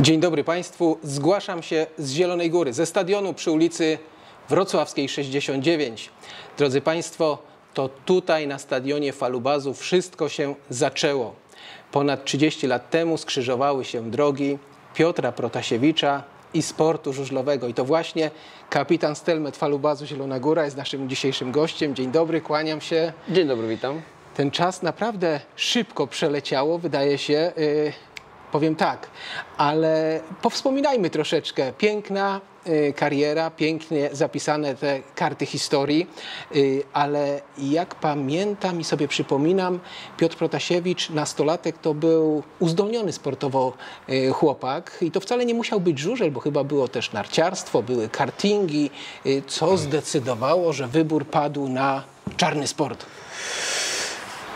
Dzień dobry Państwu. Zgłaszam się z Zielonej Góry, ze stadionu przy ulicy Wrocławskiej 69. Drodzy Państwo, to tutaj na stadionie Falubazu wszystko się zaczęło. Ponad 30 lat temu skrzyżowały się drogi Piotra Protasiewicza i sportu żużlowego. I to właśnie kapitan Stelmet Falubazu Zielona Góra jest naszym dzisiejszym gościem. Dzień dobry, kłaniam się. Dzień dobry, witam. Ten czas naprawdę szybko przeleciało, wydaje się. Powiem tak, ale powspominajmy troszeczkę. Piękna y, kariera, pięknie zapisane te karty historii, y, ale jak pamiętam i sobie przypominam, Piotr Protasiewicz, nastolatek, to był uzdolniony sportowo y, chłopak i to wcale nie musiał być żużel, bo chyba było też narciarstwo, były kartingi, co zdecydowało, że wybór padł na czarny sport.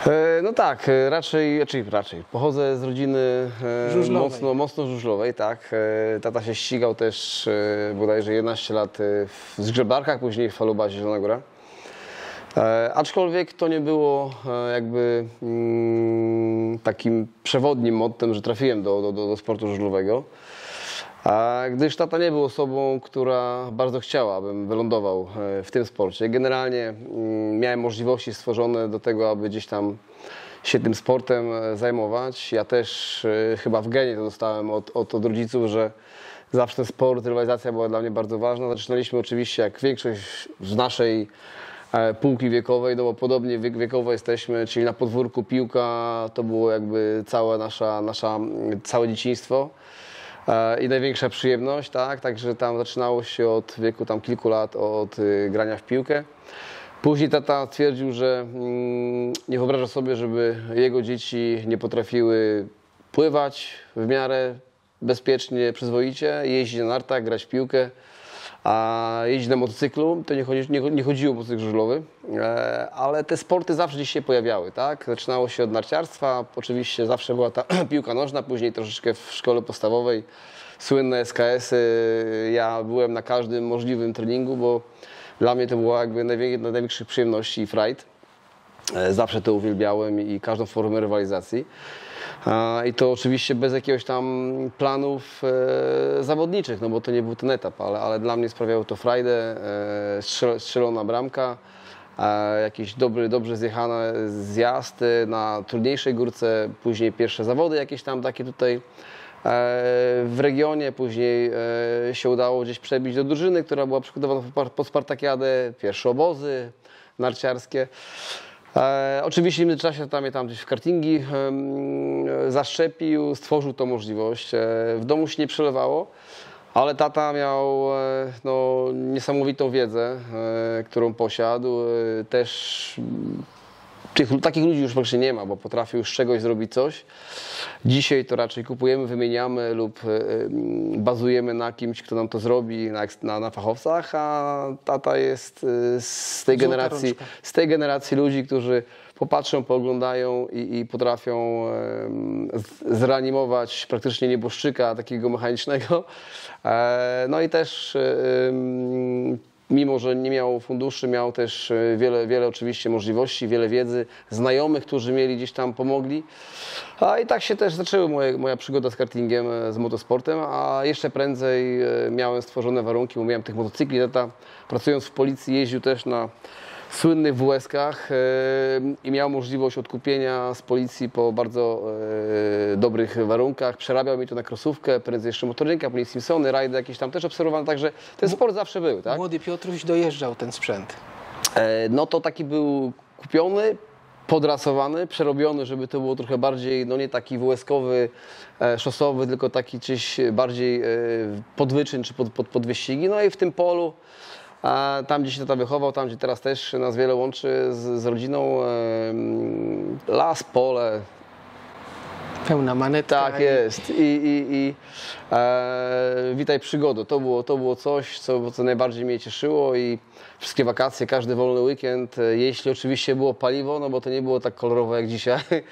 E, No tak, e, raczej, raczej, raczej. Pochodzę z rodziny e, Żużlowej. mocno, mocno żużlowej, tak. Tata się ścigał też bodajże 11 lat w Zgrzebarkach, później w Falubazie Zielona Góra. Aczkolwiek to nie było jakby mm, takim przewodnim mottem, że trafiłem do, do, do, do sportu żużlowego. A gdyż tata nie był osobą, która bardzo chciała, abym wylądował e, w tym sporcie. Generalnie mm, miałem możliwości stworzone do tego, aby gdzieś tam się tym sportem e, zajmować. Ja też e, chyba w genie to dostałem od, od, od rodziców, że zawsze sport, rywalizacja była dla mnie bardzo ważna. Zaczynaliśmy oczywiście, jak większość z naszej półki wiekowej, no bo podobnie wiek, wiekowo jesteśmy, czyli na podwórku piłka to było jakby całe nasza, nasza, całe dzieciństwo. E, i największa przyjemność, tak? Także tam zaczynało się od wieku tam kilku lat od y, grania w piłkę. Później tata stwierdził, że mm, nie wyobraża sobie, żeby jego dzieci nie potrafiły pływać w miarę bezpiecznie, przyzwoicie, jeździć na nartach, grać w piłkę, a jeździć na motocyklu. To nie, chodzi, nie, nie chodziło motocykl żużlowy, e, ale te sporty zawsze gdzieś się pojawiały, tak? Zaczynało się od narciarstwa, oczywiście zawsze była ta piłka nożna, później troszeczkę w szkole podstawowej słynne SKS-y. Ja byłem na każdym możliwym treningu, bo dla mnie to była jakby najwię- jedna z największych przyjemności i frajt. E, Zawsze to uwielbiałem i każdą formę rywalizacji. I to oczywiście bez jakiegoś tam planów e, zawodniczych, no bo to nie był ten etap, ale, ale dla mnie sprawiało to frajdę, e, strzel, strzelona bramka, jakiś dobry, dobrze zjechany zjazd e, na trudniejszej górce, później pierwsze zawody jakieś tam takie tutaj w regionie, później się udało gdzieś przebić do drużyny, która była przygotowana pod Spartakiadę, pierwsze obozy narciarskie. E, oczywiście w międzyczasie tam, tam gdzieś w kartingi zaszczepił, stworzył tą możliwość. E, w domu się nie przelewało, ale tata miał e, no, niesamowitą wiedzę, którą posiadł. Też tych, takich ludzi już praktycznie nie ma, bo potrafił z czegoś zrobić coś. Dzisiaj to raczej kupujemy, wymieniamy lub e, em, bazujemy na kimś, kto nam to zrobi, na, na, fachowcach, a tata jest e, z tej Złota generacji, rączka. z tej generacji ludzi, którzy popatrzą, pooglądają i, i potrafią zreanimować praktycznie nieboszczyka takiego mechanicznego. E, No i też mimo, że nie miał funduszy, miał też e, wiele, wiele oczywiście możliwości, wiele wiedzy, znajomych, którzy mieli gdzieś tam pomogli. A i tak się też zaczęła moje, moja przygoda z kartingiem, e, z motosportem, a jeszcze prędzej e, miałem stworzone warunki, bo miałem tych motocykli. Tata pracując w policji jeździł też na słynnych e, i miał możliwość odkupienia z policji po bardzo e, dobrych warunkach. Przerabiał mi to na krosówkę, prędzej jeszcze motorynka, później Simpsony, rajdy jakieś tam też obserwowałem, także ten sport zawsze był, tak? Młody Piotruś dojeżdżał ten sprzęt. E, No to taki był kupiony, podrasowany, przerobiony, żeby to było trochę bardziej, no nie taki WS-kowy, e, szosowy, tylko taki gdzieś bardziej podwyczyn czy pod, pod, pod wyścigi. No i w tym polu, a tam gdzie się tata wychował, tam gdzie teraz też nas wiele łączy z, z rodziną, e, las, pole, Pełna manetka. tak jest. I, i, i e, witaj przygodo. To było, to było coś, co, co najbardziej mnie cieszyło i wszystkie wakacje, każdy wolny weekend, e, jeśli oczywiście było paliwo, no bo to nie było tak kolorowo jak dzisiaj.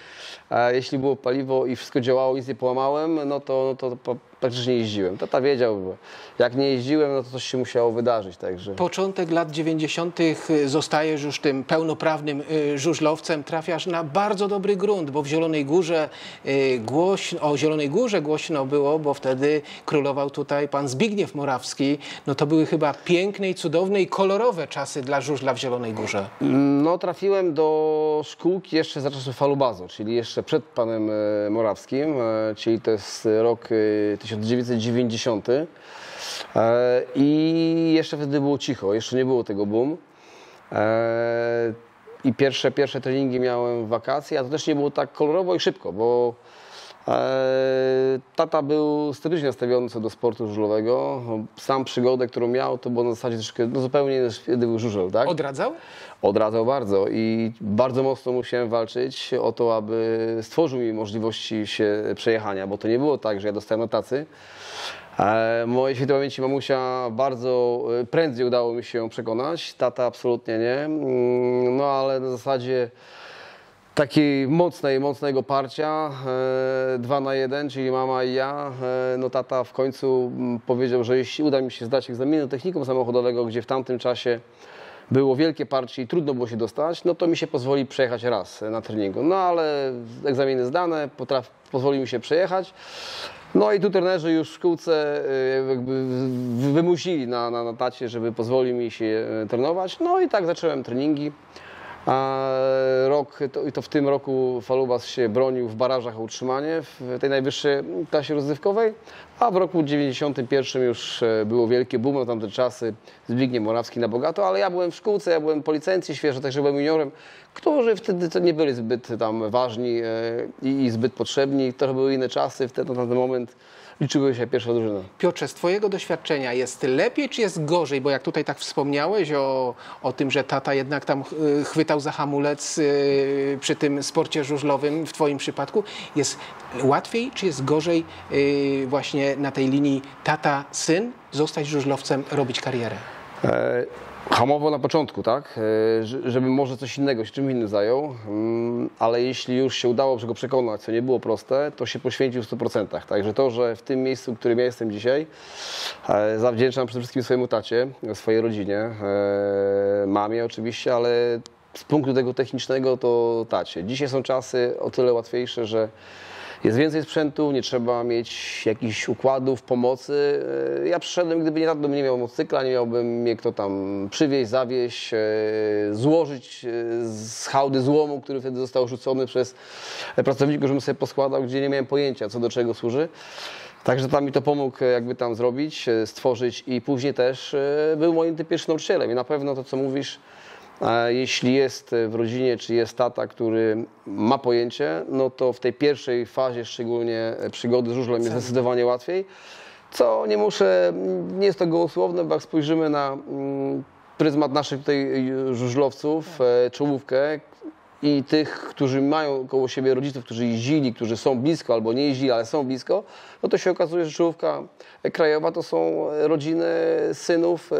E, jeśli było paliwo i wszystko działało, nic nie połamałem, no to, no to praktycznie nie jeździłem. Tata wiedział, że jak nie jeździłem, no to coś się musiało wydarzyć, także... Początek lat 90. zostajesz już tym pełnoprawnym y, żużlowcem, trafiasz na bardzo dobry grunt, bo w Zielonej Górze y, głośno, o Zielonej Górze głośno było, bo wtedy królował tutaj pan Zbigniew Morawski. No to były chyba piękne i cudowne i kolorowe czasy dla żużla w Zielonej Górze. No, trafiłem do szkółki jeszcze za czasów Falubazu, czyli jeszcze przed panem e, Morawskim, e, czyli to jest rok e, 1990. E, I jeszcze wtedy było cicho, jeszcze nie było tego boom. I pierwsze, pierwsze treningi miałem w wakacje, a to też nie było tak kolorowo i szybko, bo tata był sceptycznie nastawiony co do sportu żużlowego. Sam przygodę, którą miał, to było na zasadzie troszkę, no zupełnie inny był żużel, tak? Odradzał? Odradzał bardzo i bardzo mocno musiałem walczyć o to, aby stworzył mi możliwości się przejechania, bo to nie było tak, że ja dostałem na tacy. E, Mojej świętej pamięci mamusia bardzo e, prędzej udało mi się ją przekonać, tata absolutnie nie. Mm, No ale na zasadzie takiej mocnej, mocnego parcia, e, dwa na jeden, czyli mama i ja, e, no tata w końcu mm, powiedział, że jeśli uda mi się zdać egzaminu technikum samochodowego, gdzie w tamtym czasie było wielkie parcie i trudno było się dostać, no to mi się pozwoli przejechać raz na treningu. No ale egzaminy zdane, potraf, pozwoli mi się przejechać. No i tu trenerzy już w szkółce e, jakby wymusili na, na, na tacie, żeby pozwolił mi się trenować. No i tak zacząłem treningi. A rok, to, to w tym roku Falubas się bronił w barażach o utrzymanie w tej najwyższej klasie rozrywkowej, a w roku 91 już e, było wielkie boom na tamte czasy, Zbigniew Morawski na bogato, ale ja byłem w szkółce, ja byłem po licencji świeżo, także byłem juniorem, którzy wtedy to nie byli zbyt tam ważni e, i, i zbyt potrzebni, to były inne czasy, wtedy na ten moment liczyły się pierwsze drużyny. Piotrze, z Twojego doświadczenia jest lepiej czy jest gorzej? Bo jak tutaj tak wspomniałeś o, o tym, że tata jednak tam y, chwytał za hamulec y, przy tym sporcie żużlowym w Twoim przypadku, jest łatwiej czy jest gorzej y, właśnie na tej linii tata-syn zostać żużlowcem, robić karierę? E, Hamował na początku, tak? E, Żeby może coś innego, się czym innym zajął, Mm, ale jeśli już się udało go przekonać, co nie było proste, to się poświęcił w 100%. Także to, że w tym miejscu, w którym ja jestem dzisiaj, e, zawdzięczam przede wszystkim swojemu tacie, swojej rodzinie, e, mamie oczywiście, ale z punktu tego technicznego to tacie. Dzisiaj są czasy o tyle łatwiejsze, że jest więcej sprzętu, nie trzeba mieć jakichś układów, pomocy. E, Ja przyszedłem, gdyby nie bym nie miał motocykla, nie miałbym mnie kto tam przywieźć, zawieźć, e, złożyć e, z hałdy złomu, który wtedy został rzucony przez pracowników, żebym sobie poskładał, gdzie nie miałem pojęcia, co do czego służy. Także tam mi to pomógł jakby tam zrobić, stworzyć i później też był moim pierwszym nauczycielem. I na pewno to, co mówisz, jeśli jest w rodzinie, czy jest tata, który ma pojęcie, no to w tej pierwszej fazie szczególnie przygody z żużlem jest zdecydowanie łatwiej. Co nie muszę, nie jest to gołosłowne, bo jak spojrzymy na mm, pryzmat naszych tutaj żużlowców, e, czołówkę i tych, którzy mają koło siebie rodziców, którzy jeździli, którzy są blisko albo nie jeździli, ale są blisko, no to się okazuje, że czołówka krajowa to są rodziny synów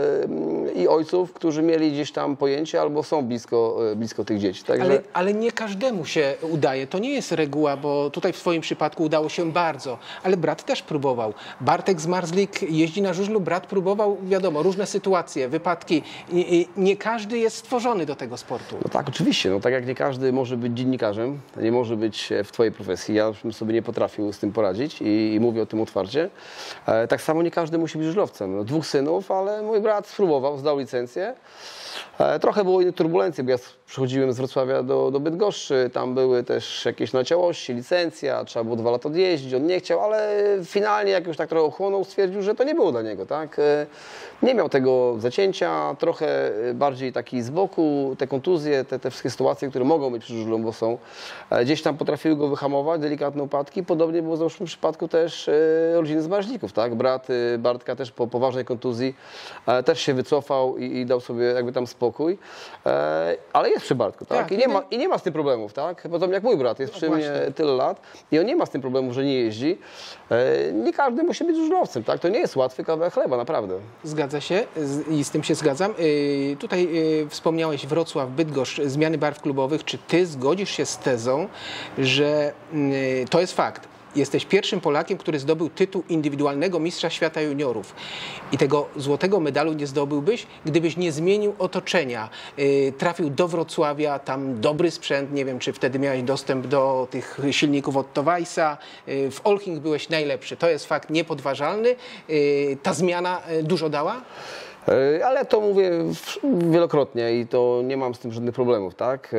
i ojców, którzy mieli gdzieś tam pojęcie albo są blisko, e, blisko tych dzieci. Także Ale, ale nie każdemu się udaje. To nie jest reguła, bo tutaj w Twoim przypadku udało się bardzo. Ale brat też próbował. Bartek z Marzlik jeździ na żużlu, brat próbował, wiadomo, różne sytuacje, wypadki. I nie każdy jest stworzony do tego sportu. No tak, oczywiście. No tak jak nie każdy może być dziennikarzem, nie może być w Twojej profesji. Ja bym sobie nie potrafił z tym poradzić i, i mówię o tym otwarcie. E, tak samo nie każdy musi być żużlowcem. No, dwóch synów, ale mój brat spróbował, zdał licencję. E, trochę było innych turbulencji, bo ja przychodziłem z Wrocławia do, do Bydgoszczy, tam były też jakieś naciałości, licencja, trzeba było dwa lata odjeździć, on nie chciał, ale finalnie jak już tak trochę ochłonął, stwierdził, że to nie było dla niego, tak? E, Nie miał tego zacięcia, trochę bardziej taki z boku, te kontuzje, te, te wszystkie sytuacje, które mogą być przy żużlu, bo są, e, gdzieś tam potrafiły go wyhamować, delikatne upadki. Podobnie było załóżmy w przypadku też e, rodziny z Marzlików, tak? Brat e, Bartka też po poważnej kontuzji e, też się wycofał i, i dał sobie jakby tam spokój, e, ale jest przy Bartku, tak? Tak, I, nie i ma, I nie ma z tym problemów, tak? Podobnie jak mój brat, jest przy mnie właśnie. tyle lat i on nie ma z tym problemu, że nie jeździ. E, Nie każdy musi być żużlowcem, tak? To nie jest łatwy kawałek chleba, naprawdę. Zgadza się z- i z tym się zgadzam. Yy, Tutaj yy, wspomniałeś Wrocław, Bydgoszcz, zmiany barw klubowych. Czy ty zgodzisz się z tezą, że yy, to jest fakt? Jesteś pierwszym Polakiem, który zdobył tytuł indywidualnego mistrza świata juniorów. I tego złotego medalu nie zdobyłbyś, gdybyś nie zmienił otoczenia. Y, trafił do Wrocławia, tam dobry sprzęt, nie wiem, czy wtedy miałeś dostęp do tych silników od Towajsa. Y, w Olching byłeś najlepszy. To jest fakt niepodważalny. Y, ta zmiana dużo dała? E, Ale to mówię wielokrotnie i to nie mam z tym żadnych problemów, tak?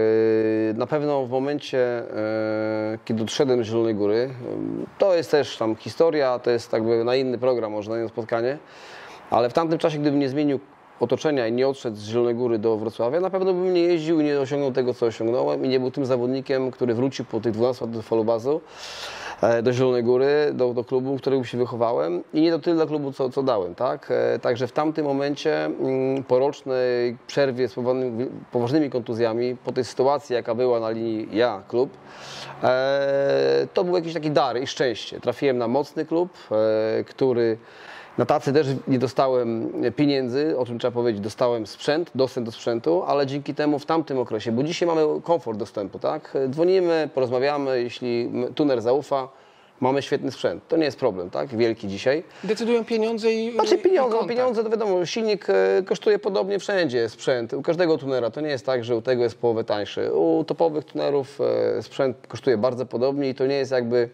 E, Na pewno w momencie, e, kiedy odszedłem z Zielonej Góry, to jest też tam historia, to jest jakby na inny program, może na inne spotkanie, ale w tamtym czasie, gdybym nie zmienił otoczenia i nie odszedł z Zielonej Góry do Wrocławia, na pewno bym nie jeździł i nie osiągnął tego, co osiągnąłem i nie był tym zawodnikiem, który wrócił po tych 12 latach do falobazu e, do Zielonej Góry, do, do klubu, w którym się wychowałem i nie do tyle do klubu, co, co dałem, tak? E, Także w tamtym momencie, mm, po rocznej przerwie z poważnymi, kontuzjami, po tej sytuacji, jaka była na linii ja, klub, e, to był jakiś taki dar i szczęście. Trafiłem na mocny klub, który na tacy też nie dostałem pieniędzy, o czym trzeba powiedzieć, dostałem sprzęt, dostęp do sprzętu, ale dzięki temu w tamtym okresie, bo dzisiaj mamy komfort dostępu, tak? Dzwonimy, porozmawiamy, jeśli tuner zaufa, mamy świetny sprzęt. To nie jest problem, tak? Wielki dzisiaj. Decydują pieniądze i. Znaczy i pieniądze, kontakt. pieniądze to wiadomo, silnik e, kosztuje podobnie wszędzie, sprzęt, u każdego tunera. To nie jest tak, że u tego jest połowę tańszy. U topowych tunerów e, sprzęt kosztuje bardzo podobnie i to nie jest jakby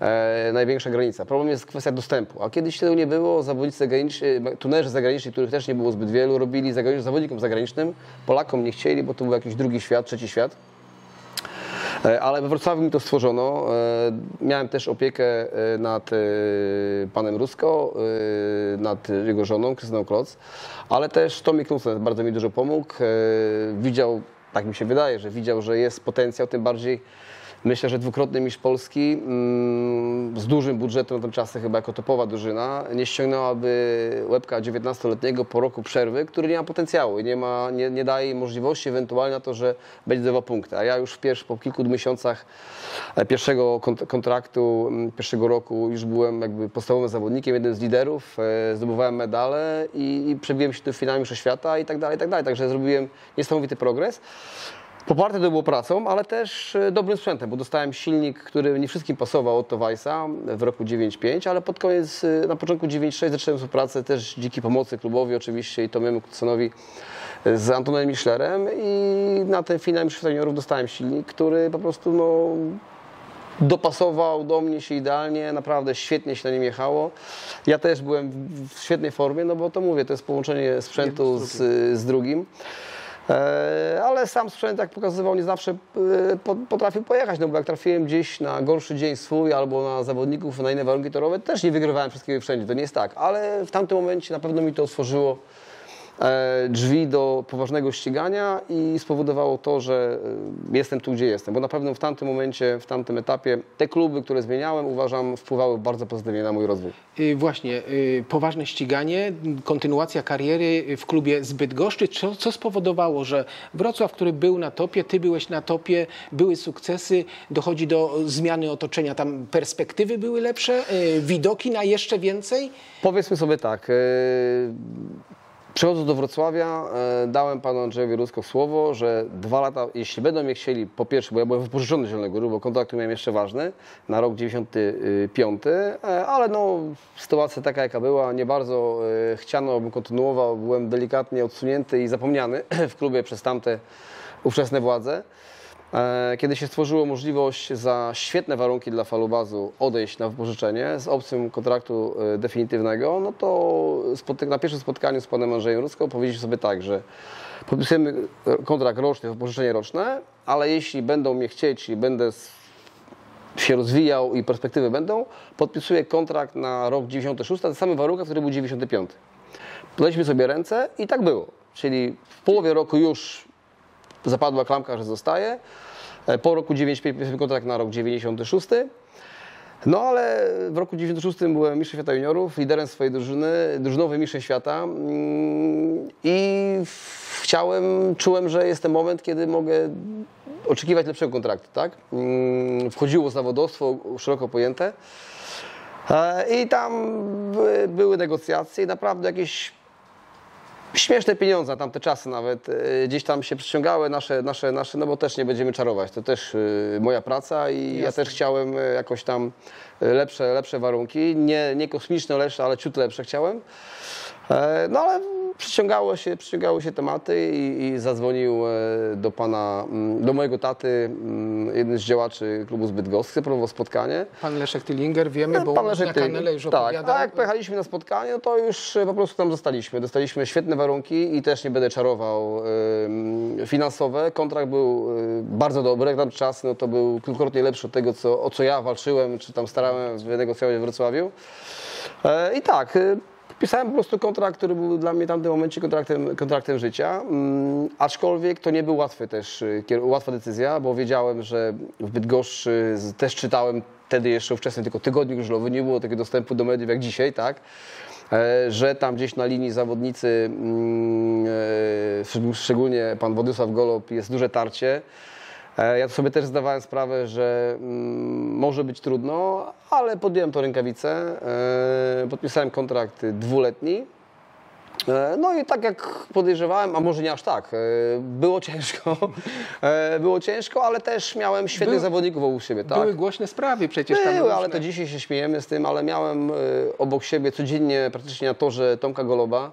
e, największa granica. Problem jest kwestia dostępu. A kiedyś tego nie było, zawodnicy zagraniczni, tunerzy zagraniczni, których też nie było zbyt wielu, robili zawodnikom zagranicznym. Polakom nie chcieli, bo to był jakiś drugi świat, trzeci świat. E, Ale we Wrocławiu mi to stworzono. E, Miałem też opiekę e, nad panem Rusko, nad jego żoną, Krystyną Kloc, ale też Tommy Knudsen bardzo mi dużo pomógł. Widział, tak mi się wydaje, że widział, że jest potencjał, tym bardziej myślę, że dwukrotny mistrz Polski mm, z dużym budżetem na tym czasy, chyba jako topowa drużyna, nie ściągnęłaby łebka 19-letniego po roku przerwy, który nie ma potencjału i nie, ma, nie, nie daje możliwości ewentualnie na to, że będzie zdobywał punkty. A ja już w pierwszy, po kilku miesiącach e, pierwszego kont- kontraktu, mm, pierwszego roku już byłem jakby podstawowym zawodnikiem, jednym z liderów, e, zdobywałem medale i, i przebiłem się w finale Mistrzostw Świata i tak dalej, i tak dalej. Także zrobiłem niesamowity progres. Poparte to było pracą, ale też e, dobrym sprzętem, bo dostałem silnik, który nie wszystkim pasował od Towajsa w roku 9.5, ale pod koniec, e, na początku 9.6 zacząłem współpracę też dzięki pomocy klubowi oczywiście i Tomiemu Kutsonowi e, z Antonem Mischlerem i na ten finał Mistrzostw Seniorów dostałem silnik, który po prostu no, dopasował do mnie się idealnie, naprawdę świetnie się na nim jechało. Ja też byłem w- w świetnej formie, no bo to mówię, to jest połączenie sprzętu z, z drugim. E, Ale sam sprzęt, jak pokazywał, nie zawsze e, po- potrafił pojechać, no bo jak trafiłem gdzieś na gorszy dzień swój albo na zawodników na inne warunki torowe, też nie wygrywałem wszystkiego wszędzie, to nie jest tak. Ale w tamtym momencie na pewno mi to otworzyło drzwi do poważnego ścigania i spowodowało to, że e, jestem tu, gdzie jestem. Bo na pewno w tamtym momencie, w tamtym etapie te kluby, które zmieniałem, uważam, wpływały bardzo pozytywnie na mój rozwój. Y, Właśnie, y, poważne ściganie, kontynuacja kariery w klubie z Bydgoszczy. Co, co spowodowało, że Wrocław, który był na topie, ty byłeś na topie, były sukcesy, dochodzi do zmiany otoczenia, tam perspektywy były lepsze, y, widoki na jeszcze więcej? Powiedzmy sobie tak. Przychodząc do Wrocławia, e, dałem panu Andrzejowi Rusko słowo, że dwa lata, jeśli będą mnie chcieli, po pierwsze, bo ja byłem wypożyczony z Zielonej Góry, bo kontrakt miałem jeszcze ważny, na rok 95, e, ale no, sytuacja taka jaka była, nie bardzo e, chciano, abym kontynuował, byłem delikatnie odsunięty i zapomniany w klubie przez tamte ówczesne władze. E, Kiedy się stworzyło możliwość za świetne warunki dla falubazu odejść na wypożyczenie z opcją kontraktu e, definitywnego, no to na pierwszym spotkaniu z panem Andrzejem Ruską powiedzieliśmy sobie tak, że podpisujemy e, kontrakt roczny, wypożyczenie roczne, ale jeśli będą mnie chcieć i będę się rozwijał i perspektywy będą, podpisuję kontrakt na rok 96 na tych samych warunkach, który był 95. Podaliśmy sobie ręce i tak było. Czyli w połowie roku już zapadła klamka, że zostaje. E, Po roku 95 podpisałem kontrakt na rok 96. No ale w roku 96 byłem mistrzem świata juniorów, liderem swojej drużyny, drużynowym mistrzem świata mm, i chciałem, czułem, że jest ten moment, kiedy mogę oczekiwać lepszego kontraktu, tak? Mm, Wchodziło zawodowstwo szeroko pojęte E, i tam by- były negocjacje i naprawdę jakieś śmieszne pieniądze na tamte czasy nawet. e, Gdzieś tam się przyciągały nasze, nasze, nasze, no bo też nie będziemy czarować. To też e, moja praca i ja Jasne. też chciałem e, jakoś tam lepsze, lepsze warunki. Nie, nie kosmiczne lepsze, ale ciut lepsze chciałem. E, No ale przyciągało się, przyciągały się tematy i, i zadzwonił e, do pana, mm, do mojego taty, mm, jeden z działaczy klubu Zbyt Gosk, próbował spotkanie. Pan Leszek Tylinger, wiemy, bo Pan na Leszek Tyl- kanale już Tak, opowiadał. a jak pojechaliśmy na spotkanie, no to już e, po prostu tam zostaliśmy. Dostaliśmy świetne warunki i też nie będę czarował e, finansowe. Kontrakt był bardzo dobry, jak na czas, no to był kilkukrotnie lepszy od tego, co, o co ja walczyłem, czy tam starałem wynegocjować w Wrocławiu. I tak, e, Pisałem po prostu kontrakt, który był dla mnie w tamtym momencie kontraktem, kontraktem życia. Mm, aczkolwiek to nie był łatwy też, y, łatwa decyzja, bo wiedziałem, że w Bydgoszczy też czytałem wtedy jeszcze ówczesny tylko tygodnik żużlowy, nie było takiego dostępu do mediów jak dzisiaj, tak? E, Że tam gdzieś na linii zawodnicy, mm, e, szczeg- szczególnie pan Władysław Golob, jest duże tarcie. E, Ja sobie też zdawałem sprawę, że mm, może być trudno, ale podjąłem to rękawice. Podpisałem kontrakt dwuletni. E, No i tak jak podejrzewałem, a może nie aż tak, e, było ciężko, było ciężko, ale też miałem świetnych Były- zawodników wokół siebie, tak? Były głośne sprawy przecież tam Były, ale to dzisiaj się śmiejemy z tym, ale miałem obok siebie codziennie praktycznie na torze Tomka Goloba,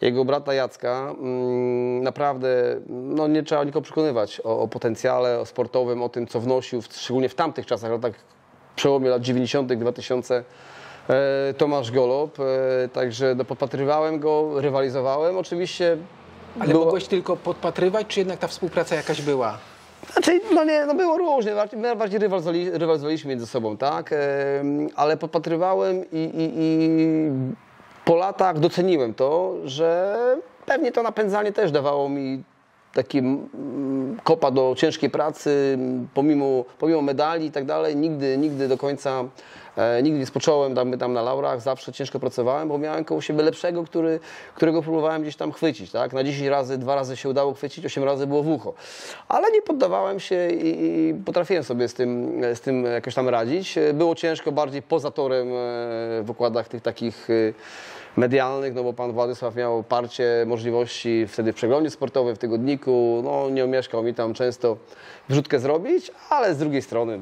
jego brata Jacka. Mm, Naprawdę no, nie trzeba nikogo przekonywać o, o potencjale o sportowym, o tym, co wnosił, szczególnie w tamtych czasach, latach przełomie lat 90., 2000. e, Tomasz Golob, e, także no, podpatrywałem go, rywalizowałem. Oczywiście Ale było- mogłeś tylko podpatrywać, czy jednak ta współpraca jakaś była? Znaczy, no nie, no było różnie, bardziej, bardziej rywalizowali, rywalizowaliśmy między sobą, tak? Ale popatrywałem i, i, i po latach doceniłem to, że pewnie to napędzanie też dawało mi taki mm, kopa do ciężkiej pracy, pomimo, pomimo medali i tak dalej, nigdy, nigdy do końca, e, nigdy nie spocząłem tam, tam na laurach, zawsze ciężko pracowałem, bo miałem koło siebie lepszego, który, którego próbowałem gdzieś tam chwycić, tak? Na 10 razy, dwa razy się udało chwycić, 8 razy było w ucho. Ale nie poddawałem się i, i potrafiłem sobie z tym, z tym jakoś tam radzić. Było ciężko bardziej poza torem e, w układach tych takich e, medialnych, no bo pan Władysław miał parcie możliwości wtedy w przeglądzie sportowym, w tygodniku, no nie omieszkał mi tam często wrzutkę zrobić, ale z drugiej strony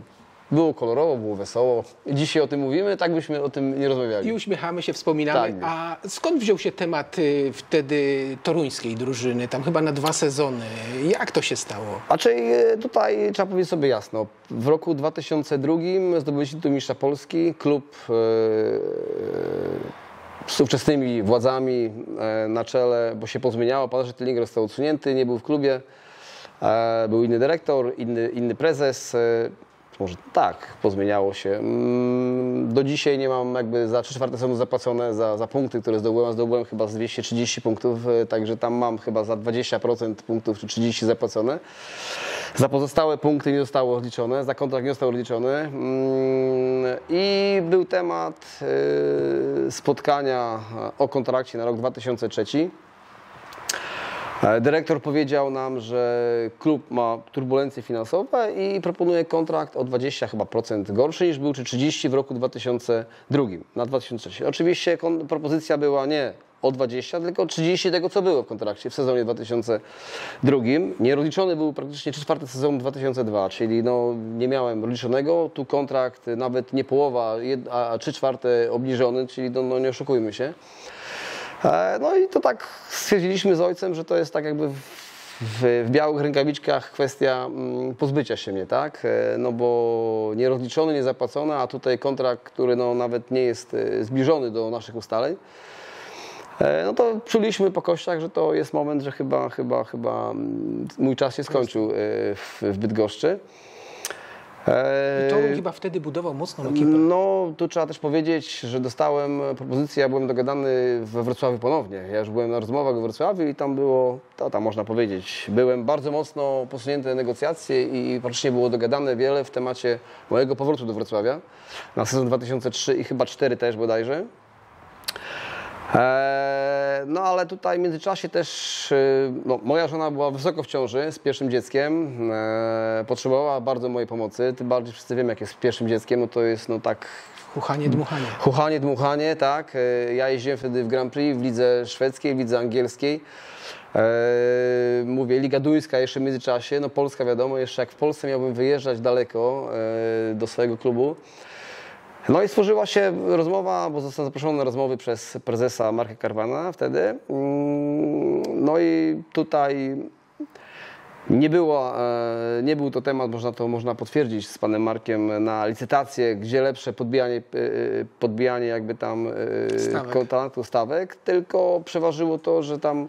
było kolorowo, było wesoło. Dzisiaj o tym mówimy, tak byśmy o tym nie rozmawiali. I uśmiechamy się, wspominamy. Tak. A skąd wziął się temat y, wtedy toruńskiej drużyny? Tam chyba na dwa sezony. Jak to się stało? Znaczy e, tutaj trzeba powiedzieć sobie jasno. W roku 2002 zdobyliśmy tytuł mistrza Polski. Klub e, z ówczesnymi władzami e, na czele, bo się pozmieniało. Pan Leszek Tylinger został odsunięty, nie był w klubie. E, Był inny dyrektor, inny, inny prezes. Może tak, pozmieniało się. Mm, Do dzisiaj nie mam jakby za 3 czwarte sezonu zapłacone za, za punkty, które zdobyłem. Zdobyłem chyba z 230 punktów, e, także tam mam chyba za 20% punktów czy 30 zapłacone. Za pozostałe punkty nie zostało rozliczone, za kontrakt nie został rozliczony. Mm, I był temat e, spotkania o kontrakcie na rok 2003. Dyrektor powiedział nam, że klub ma turbulencje finansowe i proponuje kontrakt o 20 chyba procent gorszy niż był, czy 30 w roku 2002, na 2003. Oczywiście propozycja była nie o 20, tylko 30 tego, co było w kontrakcie w sezonie 2002. Nierozliczony był praktycznie 3 czwarte sezonu 2002, czyli no, nie miałem rozliczonego. Tu kontrakt nawet nie połowa, a 3 czwarte obniżony, czyli no, no nie oszukujmy się. E, No i to tak stwierdziliśmy z ojcem, że to jest tak jakby w, w, białych rękawiczkach kwestia mm, pozbycia się mnie, tak? E, No bo nierozliczony, niezapłacony, a tutaj kontrakt, który no nawet nie jest e, zbliżony do naszych ustaleń. No to czuliśmy po kościach, że to jest moment, że chyba, chyba, chyba mm, mój czas się skończył w, w Bydgoszczy. I Toruń chyba wtedy budował mocną ekipę. no, tu trzeba też powiedzieć, że dostałem propozycję, ja byłem dogadany we Wrocławiu ponownie. Ja już byłem na rozmowach we Wrocławiu i tam było, to tam można powiedzieć, byłem bardzo mocno posunięty w negocjacje i praktycznie było dogadane wiele w temacie mojego powrotu do Wrocławia na sezon 2003 i chyba 4 też bodajże. Eee, No ale tutaj w międzyczasie też y, no, moja żona była wysoko w ciąży z pierwszym dzieckiem, eee, potrzebowała bardzo mojej pomocy, tym bardziej wszyscy wiemy jak jest z pierwszym dzieckiem, no to jest no tak Chuchanie, dmuchanie. Chuchanie, dmuchanie, tak. E, Ja jeździłem wtedy w Grand Prix w lidze szwedzkiej, w lidze angielskiej. E, Mówię, Liga Duńska jeszcze w międzyczasie. No Polska wiadomo, jeszcze jak w Polsce miałbym wyjeżdżać daleko e, do swojego klubu. No i stworzyła się rozmowa, bo zostałem zaproszony na rozmowy przez prezesa Marka Karwana wtedy. Mm, No i tutaj nie, było, e, nie był to temat, można to można potwierdzić z panem Markiem, na licytację, gdzie lepsze podbijanie, e, podbijanie jakby tam e, Stawek. kontaktu stawek, tylko przeważyło to, że tam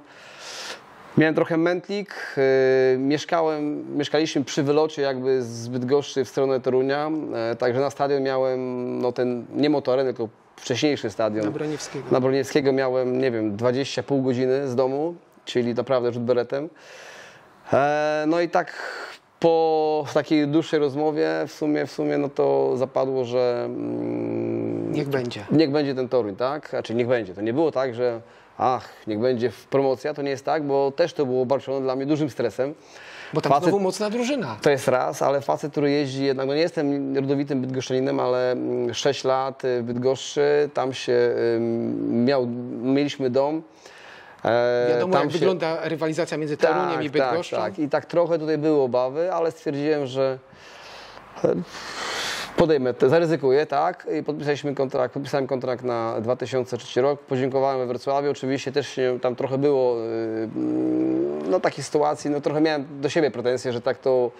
miałem trochę mętlik, e, mieszkałem, mieszkaliśmy przy wylocie jakby z Bydgoszczy w stronę Torunia, e, także na stadion miałem no ten, nie motorem, tylko wcześniejszy stadion. Na Broniewskiego. Na Broniewskiego miałem, nie wiem, 20 pół godziny z domu, czyli naprawdę rzut beretem. E, no i tak po takiej dłuższej rozmowie w sumie, w sumie no to zapadło, że mm, Niech będzie. niech będzie ten Toruń, tak? Znaczy niech będzie. To nie było tak, że ach, niech będzie promocja, to nie jest tak, bo też to było obarczone dla mnie dużym stresem. Bo tam Facet- znowu mocna drużyna. To jest raz, ale facet, który jeździ jednak, no nie jestem rodowitym bydgoszczaninem, ale mm, 6 lat y, w Bydgoszczy, tam się miał, mieliśmy dom. E, Wiadomo, tam jak się- wygląda rywalizacja między Toruniem i Bydgoszczą. Tak, tak. I tak trochę tutaj były obawy, ale stwierdziłem, że e, podejmę, zaryzykuję, tak. I podpisaliśmy kontrakt, podpisałem kontrakt na 2003 rok. Podziękowałem we Wrocławiu. Oczywiście też się, tam trochę było y, mm, no, takiej sytuacji, no trochę miałem do siebie pretensje, że tak to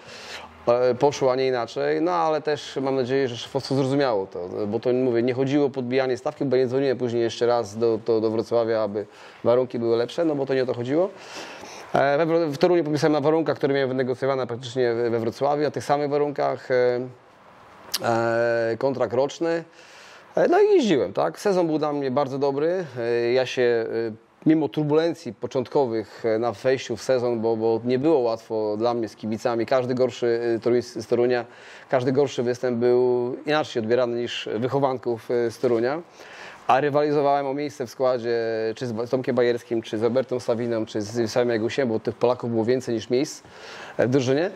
e, poszło, a nie inaczej. No ale też mam nadzieję, że szefostwo zrozumiało to, bo to mówię, nie chodziło o podbijanie stawki, bo nie dzwoniłem później jeszcze raz do, do, do Wrocławia, aby warunki były lepsze, no bo to nie o to chodziło. E, W Toruniu podpisałem na warunkach, które miałem wynegocjowane praktycznie we Wrocławiu, na tych samych warunkach. E, kontrakt roczny. E, No i jeździłem, tak. Sezon był dla mnie bardzo dobry. E, Ja się mimo turbulencji początkowych na wejściu w sezon, bo, bo nie było łatwo dla mnie z kibicami. Każdy gorszy z Torunia, każdy gorszy występ był inaczej odbierany niż wychowanków z Torunia. A rywalizowałem o miejsce w składzie, czy z Tomkiem Bajerskim, czy z Robertem Slawiną, czy z Wisławem Jagusiem, bo tych Polaków było więcej niż miejsc w drużynie.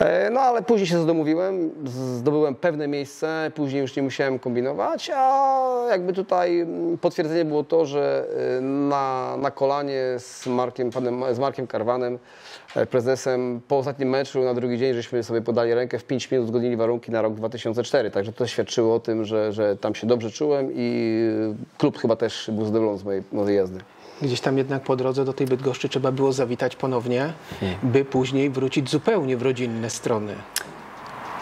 E, No ale później się zadomowiłem, zdobyłem pewne miejsce, później już nie musiałem kombinować, a jakby tutaj mm, potwierdzenie było to, że e, na, na kolanie z Markiem, panem, z Markiem Karwanem, e, prezesem, po ostatnim meczu na drugi dzień żeśmy sobie podali rękę, w 5 minut zgodzili warunki na rok 2004, także to świadczyło o tym, że, że tam się dobrze czułem i klub chyba też był zadowolony z mojej, mojej jazdy. Gdzieś tam jednak po drodze do tej Bydgoszczy trzeba było zawitać ponownie, by później wrócić zupełnie w rodzinne strony.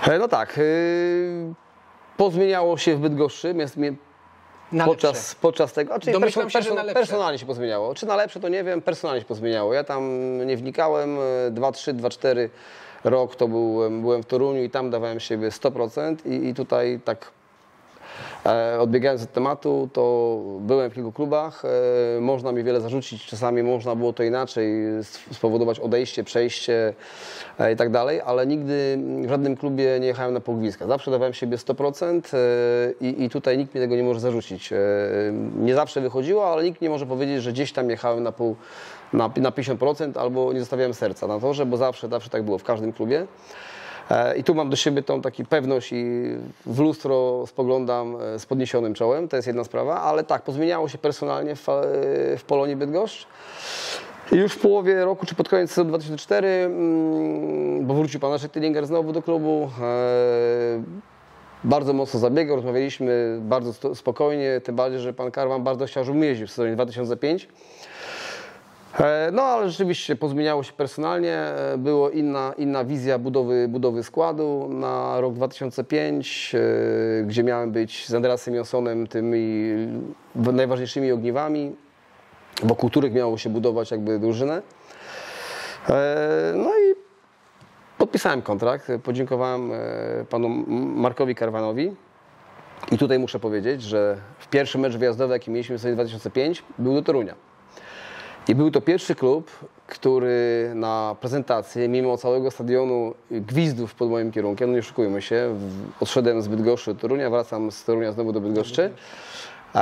E, No tak, e, pozmieniało się w Bydgoszczy, Na podczas, lepsze. podczas tego. A czyli się, na lepsze. personalnie się pozmieniało. Czy na lepsze, to nie wiem, personalnie się pozmieniało. Ja tam nie wnikałem, e, 2-3, 2-4 rok to byłem, byłem w Toruniu i tam dawałem siebie 100% i, i tutaj tak e, odbiegając od tematu, to byłem w kilku klubach, e, można mi wiele zarzucić, czasami można było to inaczej spowodować odejście, przejście e, i tak dalej, ale nigdy w żadnym klubie nie jechałem na pogwiska. Zawsze dawałem siebie 100% e, i, tutaj nikt mi tego nie może zarzucić. E, Nie zawsze wychodziło, ale nikt nie może powiedzieć, że gdzieś tam jechałem na pół, na, na 50% albo nie zostawiałem serca na torze, bo zawsze, zawsze tak było w każdym klubie. E, I tu mam do siebie tą taką pewność i w lustro spoglądam e, z podniesionym czołem, to jest jedna sprawa, ale tak, pozmieniało się personalnie w, w Polonii Bydgoszcz. Już w połowie roku, czy pod koniec sezonu 2004, mm, bo wrócił pan Leszek Tylinger znowu do klubu, e, bardzo mocno zabiegał, rozmawialiśmy bardzo spokojnie, tym bardziej, że pan Karwan bardzo chciał, żebym jeździł w sezonie 2005. E, No ale rzeczywiście pozmieniało się personalnie, e, było inna, inna wizja budowy, budowy składu na rok 2005, e, gdzie miałem być z Andreasem Jonsonem tymi najważniejszymi ogniwami, wokół których miało się budować jakby drużynę. No i podpisałem kontrakt, podziękowałem panu Markowi Karwanowi. I tutaj muszę powiedzieć, że w pierwszy mecz wyjazdowy, jaki mieliśmy w sezonie 2005, był do Torunia. I był to pierwszy klub, który na prezentację, mimo całego stadionu gwizdów pod moim kierunkiem, no nie oszukujmy się, odszedłem z Bydgoszczy do Torunia, wracam z Torunia znowu do Bydgoszczy, e,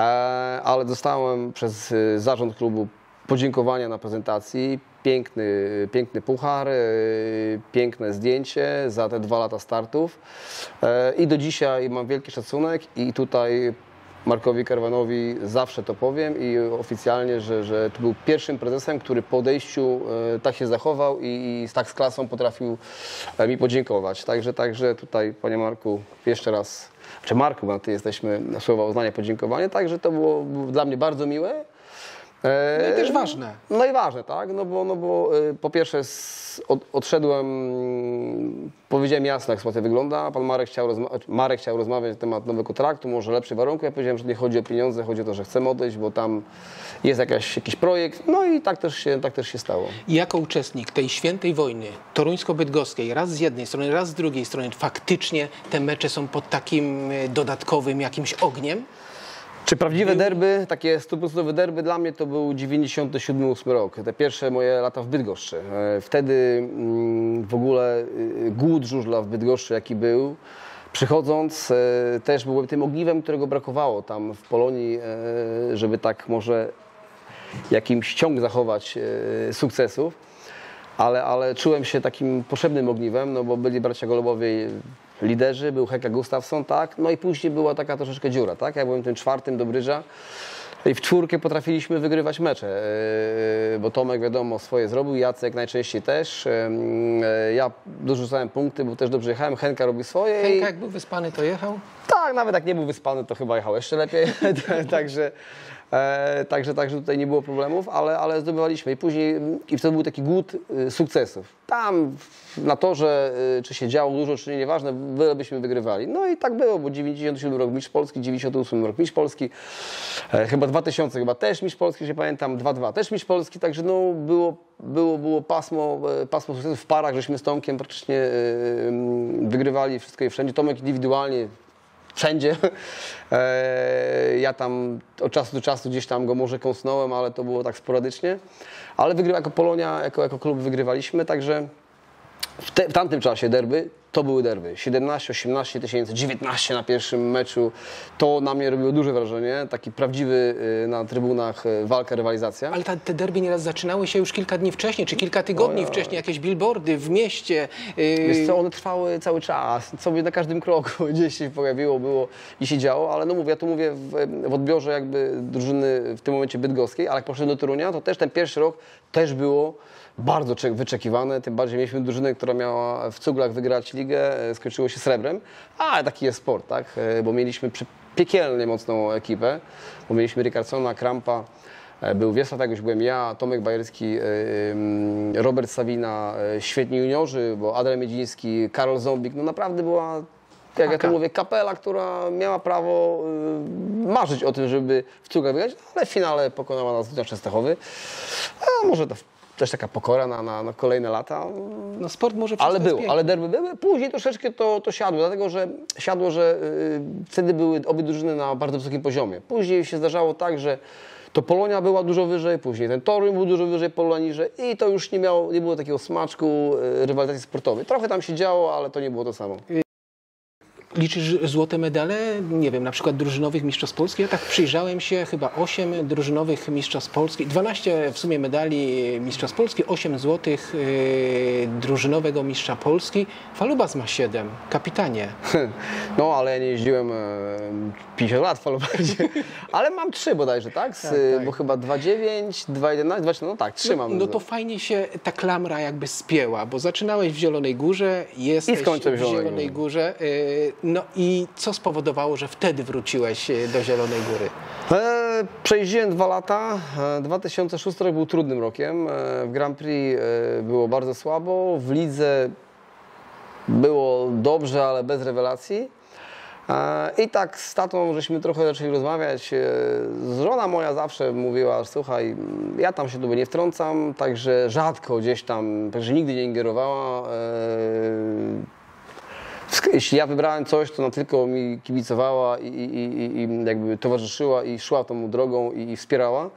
ale zostałem przez e, zarząd klubu podziękowania na prezentacji. Piękny, piękny puchar, e, piękne zdjęcie za te dwa lata startów. I do dzisiaj mam wielki szacunek i tutaj Markowi Karwanowi zawsze to powiem i oficjalnie, że, że to był pierwszym prezesem, który po odejściu e, tak się zachował i, i tak z klasą potrafił e, mi podziękować. Także, także tutaj, panie Marku, jeszcze raz, czy Marku, bo ty jesteśmy słowa uznania, podziękowanie, także to było dla mnie bardzo miłe. E, No i też ważne. no i ważne, tak? No bo, no bo y, po pierwsze odszedłem, mm, powiedziałem jasno, jak sytuacja wygląda. Pan Marek chciał, rozma- Marek chciał rozmawiać na temat nowego kontraktu, może lepszych warunków. Ja powiedziałem, że nie chodzi o pieniądze, chodzi o to, że chcemy odejść, bo tam jest jakaś, jakiś projekt. No i tak też, się, tak też się stało. I jako uczestnik tej świętej wojny toruńsko-bydgoskiej, raz z jednej strony, raz z drugiej strony, faktycznie te mecze są pod takim e, dodatkowym jakimś ogniem? Czy prawdziwe derby, takie stuprocentowe derby dla mnie to był 97-8 rok, te pierwsze moje lata w Bydgoszczy. E, Wtedy mm, w ogóle y, głód żużla w Bydgoszczy jaki był, przychodząc e, też byłem tym ogniwem, którego brakowało tam w Polonii, e, żeby tak może jakimś ciąg zachować sukcesów. Ale, ale czułem się takim potrzebnym ogniwem, no bo byli bracia Golobowie liderzy, był Heka Gustafsson, tak, no i później była taka troszeczkę dziura, tak, ja byłem tym czwartym do Brydża i w czwórkę potrafiliśmy wygrywać mecze, e, bo Tomek wiadomo swoje zrobił, Jacek najczęściej też, e, ja dorzucałem punkty, bo też dobrze jechałem, Henka robił swoje i... Hejka, jak był wyspany, to jechał? Tak, nawet jak nie był wyspany, to chyba jechał jeszcze lepiej. także, e, także, także tutaj nie było problemów, ale, ale zdobywaliśmy. I później, mm, i wtedy był taki głód y, sukcesów. Tam na torze, y, czy się działo dużo, czy nie, nieważne, byle byśmy wygrywali. No i tak było, bo 97 rok mistrz Polski, 98 rok mistrz Polski, e, chyba 2000 chyba też mistrz Polski, że pamiętam, 2-2 też mistrz Polski, także no było, było, było pasmo, e, pasmo sukcesów w parach, żeśmy z Tomkiem praktycznie e, mm, wygrywali wszystko i wszędzie. Tomek indywidualnie wszędzie. E, Ja tam od czasu do czasu gdzieś tam go może kąsnąłem, ale to było tak sporadycznie. Ale wygrywa jako Polonia, jako, jako klub wygrywaliśmy, także w, te, w tamtym czasie derby to były derby. 17, 18 tysięcy, 19 na pierwszym meczu. To na mnie robiło duże wrażenie. Taki prawdziwy y, na trybunach y, walka, rywalizacja. Ale ta, te derby nieraz zaczynały się już kilka dni wcześniej, czy kilka tygodni wcześniej, jakieś billboardy w mieście. yy, Wiesz co, one trwały cały czas, sobie na każdym kroku gdzieś się pojawiło, było i się działo, ale no mówię, ja tu mówię w, w odbiorze jakby drużyny w tym momencie bydgoskiej, ale jak poszedłem do Torunia, to też ten pierwszy rok też było bardzo cze- wyczekiwane, tym bardziej mieliśmy drużynę, która miała w cuglach wygrać ligę, e, skończyło się srebrem, ale taki jest sport, tak, E, bo mieliśmy piekielnie mocną ekipę, bo mieliśmy Rickardsona, Krampa, E, Był Wiesław Jagoś, byłem ja, Tomek Bajerski, Robert Sawina, świetni juniorzy, bo Adrian Miedziński, Karol Zombik, no naprawdę była, jak ja to mówię, kapela, która miała prawo marzyć o tym, żeby w cugach wygrać, ale w finale pokonała nas Związek Częstochowy. A może to też taka pokora na, na, na kolejne lata. No sport może Ale było, ale derby były. Później troszeczkę to, to siadło, dlatego że siadło, że y, wtedy były obie drużyny na bardzo wysokim poziomie. Później się zdarzało tak, że to Polonia była dużo wyżej, później ten Toruń był dużo wyżej, Polonia niżej i to już nie, miało, nie było takiego smaczku y, rywalizacji sportowej. Trochę tam się działo, ale to nie było to samo. Liczysz złote medale, nie wiem, na przykład drużynowych mistrzostw Polski? Ja tak przyjrzałem się, chyba 8 drużynowych mistrzostw Polski, 12 w sumie medali mistrzostw Polski, 8 złotych yy, drużynowego mistrza Polski. Falubas ma 7, kapitanie. No, ale ja nie jeździłem e, 50 lat w falobadzie, ale mam trzy bodajże, tak? Z, Tak, tak. Bo chyba 2,9, 2,11, 2,14, no tak, trzy mam. No to fajnie się ta klamra jakby spięła, bo zaczynałeś w Zielonej Górze, jesteś skończę w Zielonej Zielonej Górze. yy, No i co spowodowało, że wtedy wróciłeś yy, do Zielonej Góry? E, dwa lata. E, 2006 rok był trudnym rokiem. E, W Grand Prix e, było bardzo słabo. W lidze było dobrze, ale bez rewelacji. E, I tak z tatą żeśmy trochę zaczęli rozmawiać. E, Żona moja zawsze mówiła, słuchaj, ja tam się tu nie wtrącam, także rzadko gdzieś tam, także nigdy nie ingerowała. E, Jeśli ja wybrałem coś, to ona tylko mi kibicowała i, i, i, i jakby towarzyszyła i szła tą drogą i, wspierała.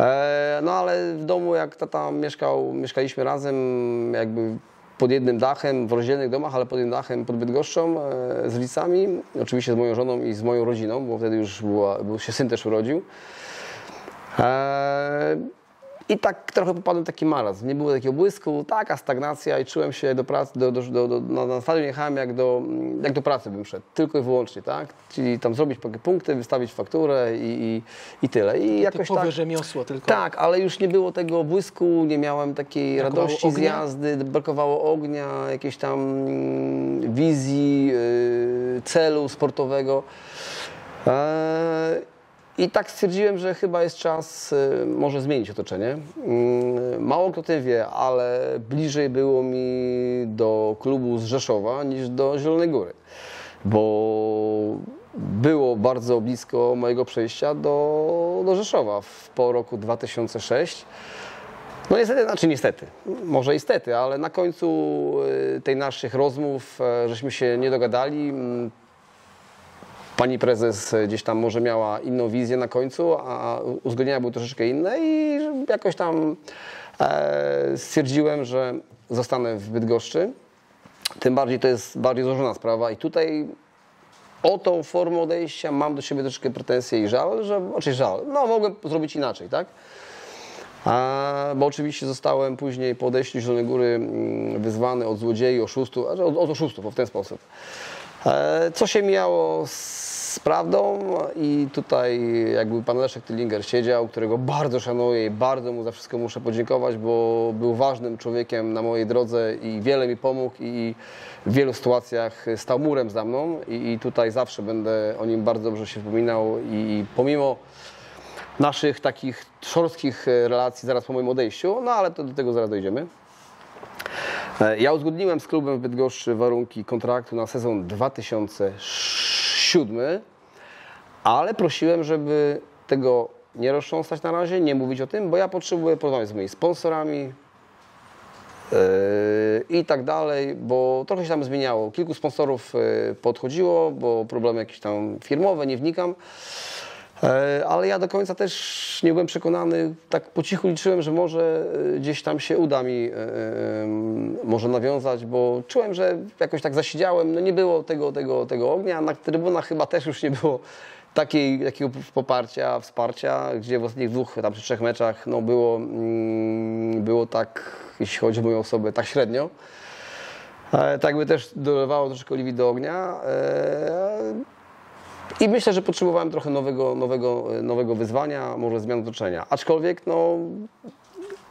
E, no ale w domu, jak tata mieszkał, mieszkaliśmy razem, jakby pod jednym dachem, w rozdzielnych domach, ale pod jednym dachem pod Bydgoszczą e, z rodzicami, oczywiście z moją żoną i z moją rodziną, bo wtedy już była, był się syn też urodził. E, I tak trochę popadłem w taki marazm. Nie było takiego błysku, taka stagnacja i czułem się do pracy, do, do, do, do, na, stadion jechałem jak do, jak do pracy bym szedł, tylko i wyłącznie, tak? Czyli tam zrobić takie punkty, wystawić fakturę i, i, i tyle. I jakoś Typowe tak, rzemiosło tylko. tak, ale już nie było tego błysku, nie miałem takiej Brakowało radości z ognia? jazdy, brakowało ognia, jakiejś tam mm, wizji, yy, celu sportowego. I tak stwierdziłem, że chyba jest czas y, może zmienić otoczenie. Mm, Mało kto tym wie, ale bliżej było mi do klubu z Rzeszowa niż do Zielonej Góry, bo było bardzo blisko mojego przejścia do, do Rzeszowa w, po roku 2006. No niestety, znaczy niestety, może niestety, ale na końcu y, tej naszych rozmów e, żeśmy się nie dogadali. Pani prezes gdzieś tam może miała inną wizję na końcu, a uzgodnienia były troszeczkę inne i jakoś tam e, stwierdziłem, że zostanę w Bydgoszczy. Tym bardziej to jest bardziej złożona sprawa i tutaj o tą formę odejścia mam do siebie troszeczkę pretensje i żal, że, znaczy żal, no mogłem zrobić inaczej, tak? A, bo oczywiście zostałem później po odejściu z Zielonej Góry mm, wyzwany od złodziei, oszustów, od, od oszustów, w ten sposób. E, Co się miało z prawdą i tutaj jakby pan Leszek Tylinger siedział, którego bardzo szanuję i bardzo mu za wszystko muszę podziękować, bo był ważnym człowiekiem na mojej drodze i wiele mi pomógł i w wielu sytuacjach stał murem za mną i, i tutaj zawsze będę o nim bardzo dobrze się wspominał i, i pomimo naszych takich szorstkich e, relacji zaraz po moim odejściu, no ale to do tego zaraz dojdziemy. E, Ja uzgodniłem z klubem w Bydgoszczy warunki kontraktu na sezon 2007, ale prosiłem, żeby tego nie roztrząsać na razie, nie mówić o tym, bo ja potrzebuję porozmawiać z moimi sponsorami yy, i tak dalej, bo trochę się tam zmieniało. Kilku sponsorów yy, podchodziło, bo problemy jakieś tam firmowe, nie wnikam. E, Ale ja do końca też nie byłem przekonany, tak po cichu liczyłem, że może e, gdzieś tam się uda mi e, może nawiązać, bo czułem, że jakoś tak zasiedziałem, no nie było tego, tego, tego ognia, na trybunach chyba też już nie było takiej, takiego poparcia, wsparcia, gdzie w ostatnich dwóch tam czy trzech meczach no było, mm, było tak, jeśli chodzi o moją osobę, tak średnio. Tak by też dolewało troszkę oliwi do ognia. E, i myślę, że potrzebowałem trochę nowego, nowego, nowego wyzwania, może zmian otoczenia. Aczkolwiek no,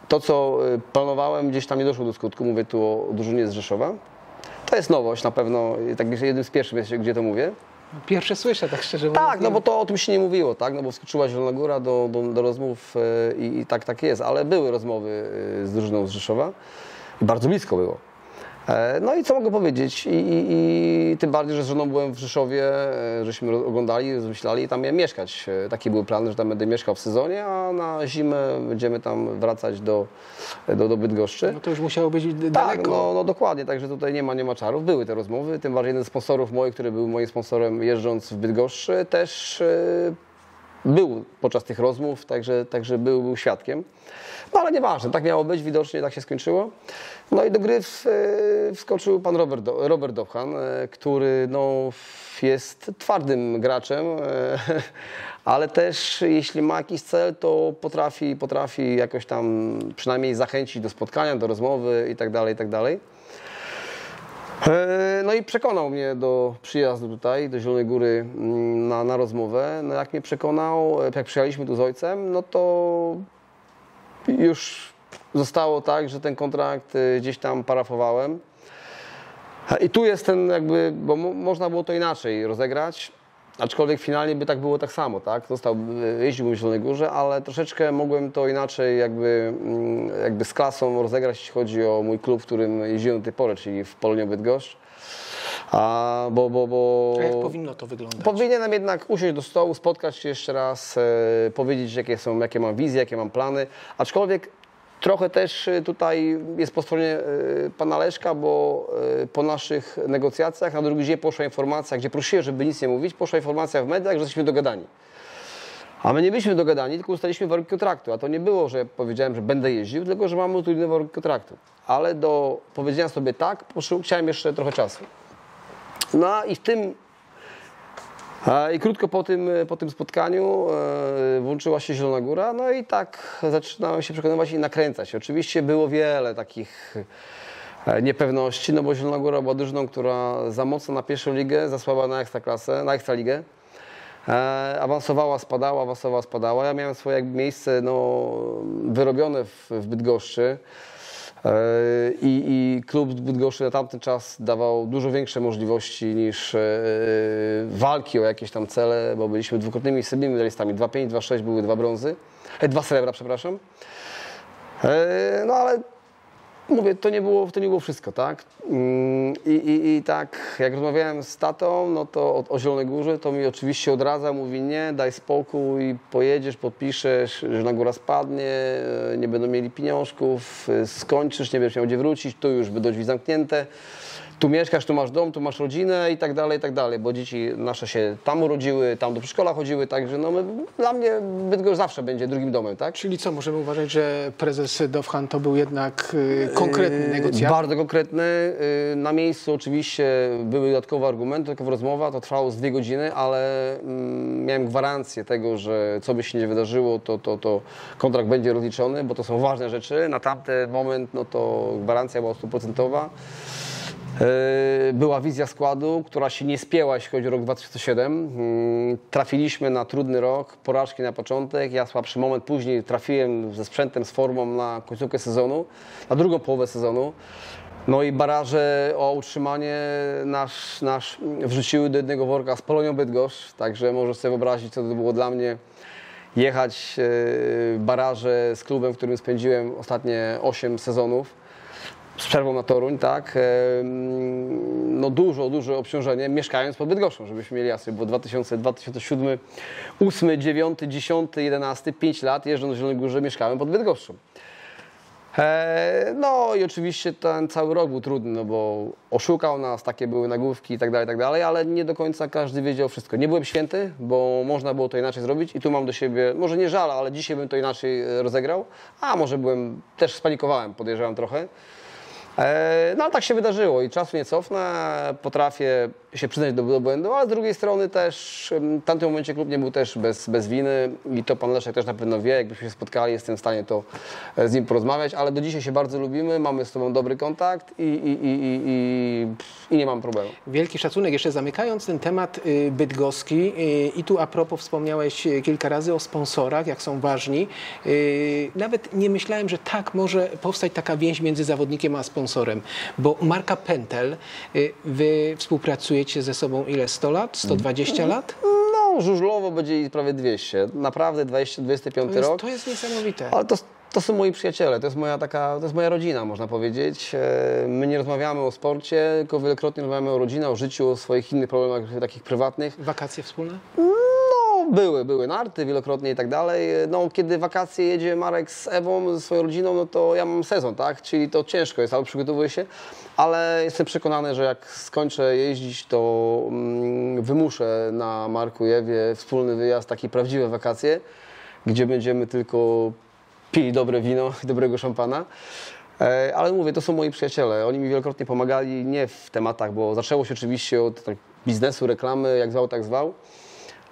to, co y, planowałem, gdzieś tam nie doszło do skutku. Mówię tu o drużynie z Rzeszowa. To jest nowość na pewno, tak myślę, jednym z pierwszych, gdzie to mówię. Pierwsze słyszę, tak szczerze mówiąc. Tak, no bo to o tym się nie mówiło, tak? No bo wskoczyła Zielona Góra do, do, do rozmów y, i, i tak, tak jest, ale były rozmowy z drużyną z Rzeszowa i bardzo blisko było. E, No i co mogę powiedzieć? I, i, i tym bardziej, że z żoną byłem w Rzeszowie, e, żeśmy oglądali, rozmyślali i tam miałem mieszkać. E, Takie były plany, że tam będę mieszkał w sezonie, a na zimę będziemy tam wracać do, do, do Bydgoszczy. No to już musiało być Tak, daleko. no, no dokładnie, także tutaj nie ma, nie ma czarów. Były te rozmowy, tym bardziej jeden z sponsorów moich, który był moim sponsorem jeżdżąc w Bydgoszczy, też był podczas tych rozmów, także, także był, był świadkiem. No ale nieważne, tak miało być, widocznie tak się skończyło. No i do gry w, e, wskoczył pan Robert, Robert Dobchan, e, który no, jest twardym graczem, e, ale też jeśli ma jakiś cel, to potrafi, potrafi jakoś tam przynajmniej zachęcić do spotkania, do rozmowy i tak dalej, i tak No i przekonał mnie do przyjazdu tutaj, do Zielonej Góry mm, na, na rozmowę. No jak mnie przekonał, jak przyjechaliśmy tu z ojcem, no to już zostało tak, że ten kontrakt e, gdzieś tam parafowałem. I tu jest ten jakby, bo mo- można było to inaczej rozegrać, aczkolwiek finalnie by tak było tak samo, tak? Został, e, jeździłbym w Zielonej Górze, ale troszeczkę mogłem to inaczej jakby, mm, jakby z klasą rozegrać, jeśli chodzi o mój klub, w którym jeździłem do tej pory, czyli w Polonii Bydgoszcz. A, bo, bo, bo... A jak powinno to wyglądać? Powinienem jednak usiąść do stołu, spotkać się jeszcze raz, e, powiedzieć jakie są, jakie mam wizje, jakie mam plany. Aczkolwiek trochę też e, tutaj jest po stronie e, pana Leszka, bo e, po naszych negocjacjach na drugi dzień poszła informacja, gdzie prosiłem, żeby nic nie mówić, poszła informacja w mediach, że jesteśmy dogadani. A my nie byliśmy dogadani, tylko ustaliliśmy warunki kontraktu. A to nie było, że powiedziałem, że będę jeździł, tylko że mamy utrudnione warunki kontraktu. Ale do powiedzenia sobie tak, potrze- chciałem jeszcze trochę czasu. No i w tym I krótko po tym, po tym spotkaniu e, włączyła się Zielona Góra, no i tak zaczynałem się przekonywać i nakręcać. Oczywiście było wiele takich e, niepewności, no bo Zielona Góra była drużyną, która za mocno na pierwszą ligę, za słaba na ekstraklasę, na ekstraligę. E, awansowała, spadała, awansowała, spadała. Ja miałem swoje miejsce no, wyrobione w, w Bydgoszczy. E, I, I klub Bydgoszczy na tamten czas dawał dużo większe możliwości niż e, walki o jakieś tam cele, bo byliśmy dwukrotnymi srebrnymi medalistami. 2-5, 2-6 były dwa brązy, e, dwa srebra, przepraszam. E, No ale mówię, to nie było, to nie było wszystko, tak? Mm, I, i, I tak, jak rozmawiałem z tatą, no to o, o Zielonej Górze, to mi oczywiście odradza, mówi nie, daj spokój, pojedziesz, podpiszesz, że na góra spadnie, nie będą mieli pieniążków, skończysz, nie będziesz miał gdzie wrócić, tu już będą drzwi zamknięte. Tu mieszkasz, tu masz dom, tu masz rodzinę i tak dalej, i tak dalej, bo dzieci nasze się tam urodziły, tam do przedszkola chodziły, także no my, dla mnie Bydgoszcz zawsze będzie drugim domem, tak? Czyli co, możemy uważać, że prezes Dowhan to był jednak y, konkretny negocjator? Bardzo konkretny. Yy, Na miejscu oczywiście były dodatkowe argumenty, dodatkowa rozmowa. To trwało z dwie godziny, ale mm, miałem gwarancję tego, że co by się nie wydarzyło, to, to, to kontrakt będzie rozliczony, bo to są ważne rzeczy. Na tamten moment no to gwarancja była stuprocentowa. Yy, Była wizja składu, która się nie spięła, jeśli chodzi o rok 2007. Yy, Trafiliśmy na trudny rok, porażki na początek. Ja słabszy moment później trafiłem ze sprzętem, z formą na końcówkę sezonu, na drugą połowę sezonu. No i baraże o utrzymanie nasz, nasz wrzuciły do jednego worka z Polonią Bydgoszcz, także możesz sobie wyobrazić, co to było dla mnie jechać yy, baraże z klubem, w którym spędziłem ostatnie 8 sezonów z przerwą na Toruń, tak, no dużo, duże obciążenie, mieszkając pod Bydgoszczą, żebyśmy mieli jasność, bo 2000, 2007, 8, 9, 10, 11, 5 lat jeżdżąc do Zielonej Górze mieszkałem pod Bydgoszczą. E, No i oczywiście ten cały rok był trudny, no bo oszukał nas, takie były nagłówki i tak dalej, tak dalej, ale nie do końca każdy wiedział wszystko. Nie byłem święty, bo można było to inaczej zrobić i tu mam do siebie, może nie żal, ale dzisiaj bym to inaczej e, rozegrał, a może byłem, też spanikowałem, podejrzewam trochę. E, No ale tak się wydarzyło i czasu nie cofnę, potrafię się przyznać do, do błędu, ale z drugiej strony też w tamtym momencie klub nie był też bez, bez winy i to pan Leszek też na pewno wie, jakbyśmy się spotkali, jestem w stanie to e, z nim porozmawiać, ale do dzisiaj się bardzo lubimy, mamy z tobą dobry kontakt i, i, i, i, i, i nie mam problemu. Wielki szacunek. Jeszcze zamykając ten temat y, bydgoski y, i tu a propos wspomniałeś y, kilka razy o sponsorach, jak są ważni. Nawet nie myślałem, że tak może powstać taka więź między zawodnikiem a sponsorem, bo marka Pentel, y, wy współpracujecie ze sobą ile? 100 lat? 120 lat? No, żużlowo będzie prawie 200, naprawdę 20, 25 To jest, rok. to jest niesamowite. Ale to, to są moi przyjaciele, to jest moja taka, to jest moja rodzina, można powiedzieć. E, My nie rozmawiamy o sporcie, tylko wielokrotnie rozmawiamy o rodzinie, o życiu, o swoich innych problemach takich prywatnych. Wakacje wspólne? Były, były narty wielokrotnie i tak dalej. No, kiedy wakacje jedzie Marek z Ewą, ze swoją rodziną, no to ja mam sezon, tak? Czyli to ciężko jest, ale przygotowuję się. Ale jestem przekonany, że jak skończę jeździć, to mm, wymuszę na Marku i Ewie wspólny wyjazd, takie prawdziwe wakacje, gdzie będziemy tylko pili dobre wino i dobrego szampana. E, Ale mówię, to są moi przyjaciele. Oni mi wielokrotnie pomagali, nie w tematach, bo zaczęło się oczywiście od tak, biznesu, reklamy, jak zwał, tak zwał.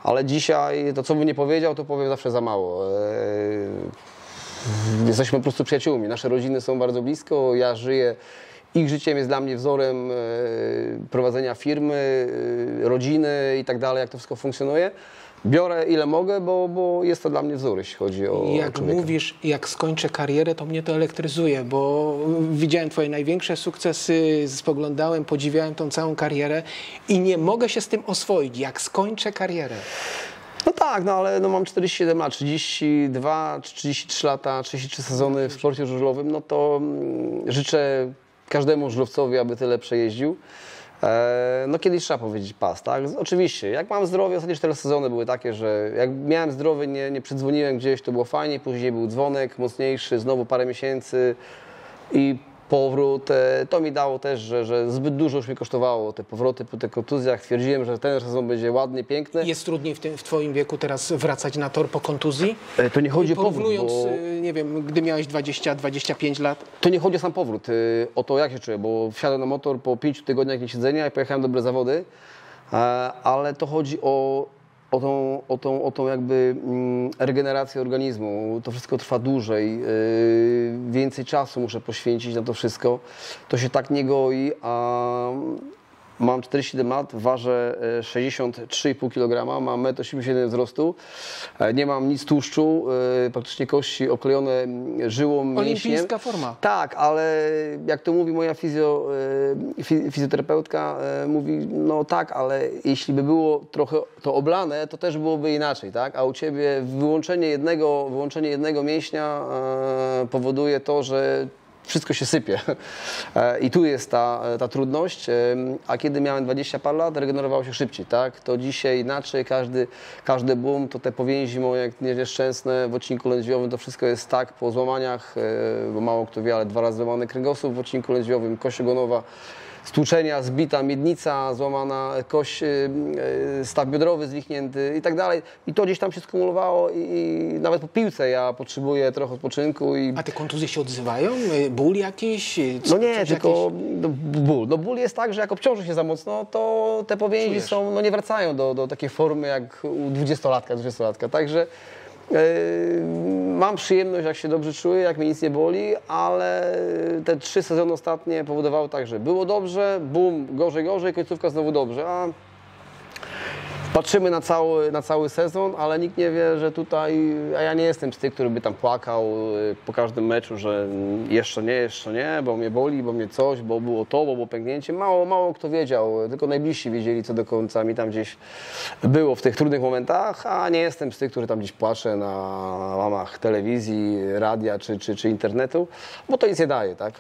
Ale dzisiaj to, co bym nie powiedział, to powiem zawsze za mało. Eee, Jesteśmy po prostu przyjaciółmi. Nasze rodziny są bardzo blisko. Ja żyję. Ich życiem jest dla mnie wzorem e, prowadzenia firmy, e, rodziny i tak dalej, jak to wszystko funkcjonuje. Biorę ile mogę, bo, bo jest to dla mnie wzór, jeśli chodzi o Jak człowieka. mówisz, jak skończę karierę, to mnie to elektryzuje, bo widziałem Twoje największe sukcesy, spoglądałem, podziwiałem tą całą karierę i nie mogę się z tym oswoić. Jak skończę karierę. No tak, no ale no mam 47 lat, 32 czy 33 lata, 33 sezony w sporcie żużlowym, no to mm, życzę każdemu żużlowcowi, aby tyle przejeździł. E, no kiedyś trzeba powiedzieć pas, tak? Oczywiście, jak mam zdrowie, ostatnie 4 sezony były takie, że jak miałem zdrowie, nie, nie przydzwoniłem gdzieś, to było fajnie, później był dzwonek mocniejszy, znowu parę miesięcy i powrót. E, To mi dało też, że, że zbyt dużo już mi kosztowało te powroty po tych kontuzjach. Twierdziłem, że ten sezon będzie ładny, piękny. Jest trudniej w, tym, w Twoim wieku teraz wracać na tor po kontuzji? E, To nie chodzi o powrót, Porównując, bo... y, nie wiem, gdy miałeś 20-25 lat, To nie chodzi o sam powrót, o to jak się czuję, bo wsiadłem na motor po pięciu tygodniach niesiedzenia i pojechałem dobre zawody. E, ale to chodzi o, o, tą, o, tą, o tą jakby mm, regenerację organizmu. To wszystko trwa dłużej, yy, więcej czasu muszę poświęcić na to wszystko. To się tak nie goi, a mam 47 lat, ważę e, 63,5 kg, mam 1,87 m wzrostu, e, nie mam nic tłuszczu, e, praktycznie kości oklejone żyłą, mięśniem. Olimpijska forma. Tak, ale jak to mówi moja fizjo, e, fi- fizjoterapeutka, e, mówi, no tak, ale jeśli by było trochę to oblane, to też byłoby inaczej, tak? A u Ciebie wyłączenie jednego, wyłączenie jednego mięśnia e, powoduje to, że wszystko się sypie. E, I tu jest ta, ta trudność. E, A kiedy miałem 20 par lat, regenerowało się szybciej, tak? To dzisiaj inaczej, każdy, każdy boom, to te powięzi moje nieszczęsne w odcinku lędźwiowym, to wszystko jest tak po złamaniach, e, bo mało kto wie, ale dwa razy złamany kręgosłup w odcinku lędźwiowym, kość stłuczenia, zbita miednica, złamana kość, y, y, staw biodrowy zwichnięty i tak dalej. I to gdzieś tam się skumulowało i, nawet po piłce ja potrzebuję trochę odpoczynku i A te kontuzje się odzywają? Y, Ból jakiś? Co- no nie, tylko jakieś- no, ból. No ból jest tak, że jak obciąży się za mocno, to te powięzi Czujesz. są, no nie wracają do, do takiej formy jak u dwudziestolatka, dwudziestolatka. Także mam przyjemność, jak się dobrze czuję, jak mi nic nie boli, ale te trzy sezony ostatnie powodowały tak, że było dobrze, bum, gorzej, gorzej, końcówka znowu dobrze, a Patrzymy na cały, na cały sezon, ale nikt nie wie, że tutaj, a ja nie jestem z tych, który by tam płakał y, po każdym meczu, że jeszcze nie, jeszcze nie, bo mnie boli, bo mnie coś, bo było to, bo było pęknięcie. Mało, mało kto wiedział, tylko najbliżsi wiedzieli, co do końca mi tam gdzieś było w tych trudnych momentach, a nie jestem z tych, który tam gdzieś płacze na łamach telewizji, radia czy, czy, czy internetu, bo to nic nie daje, tak?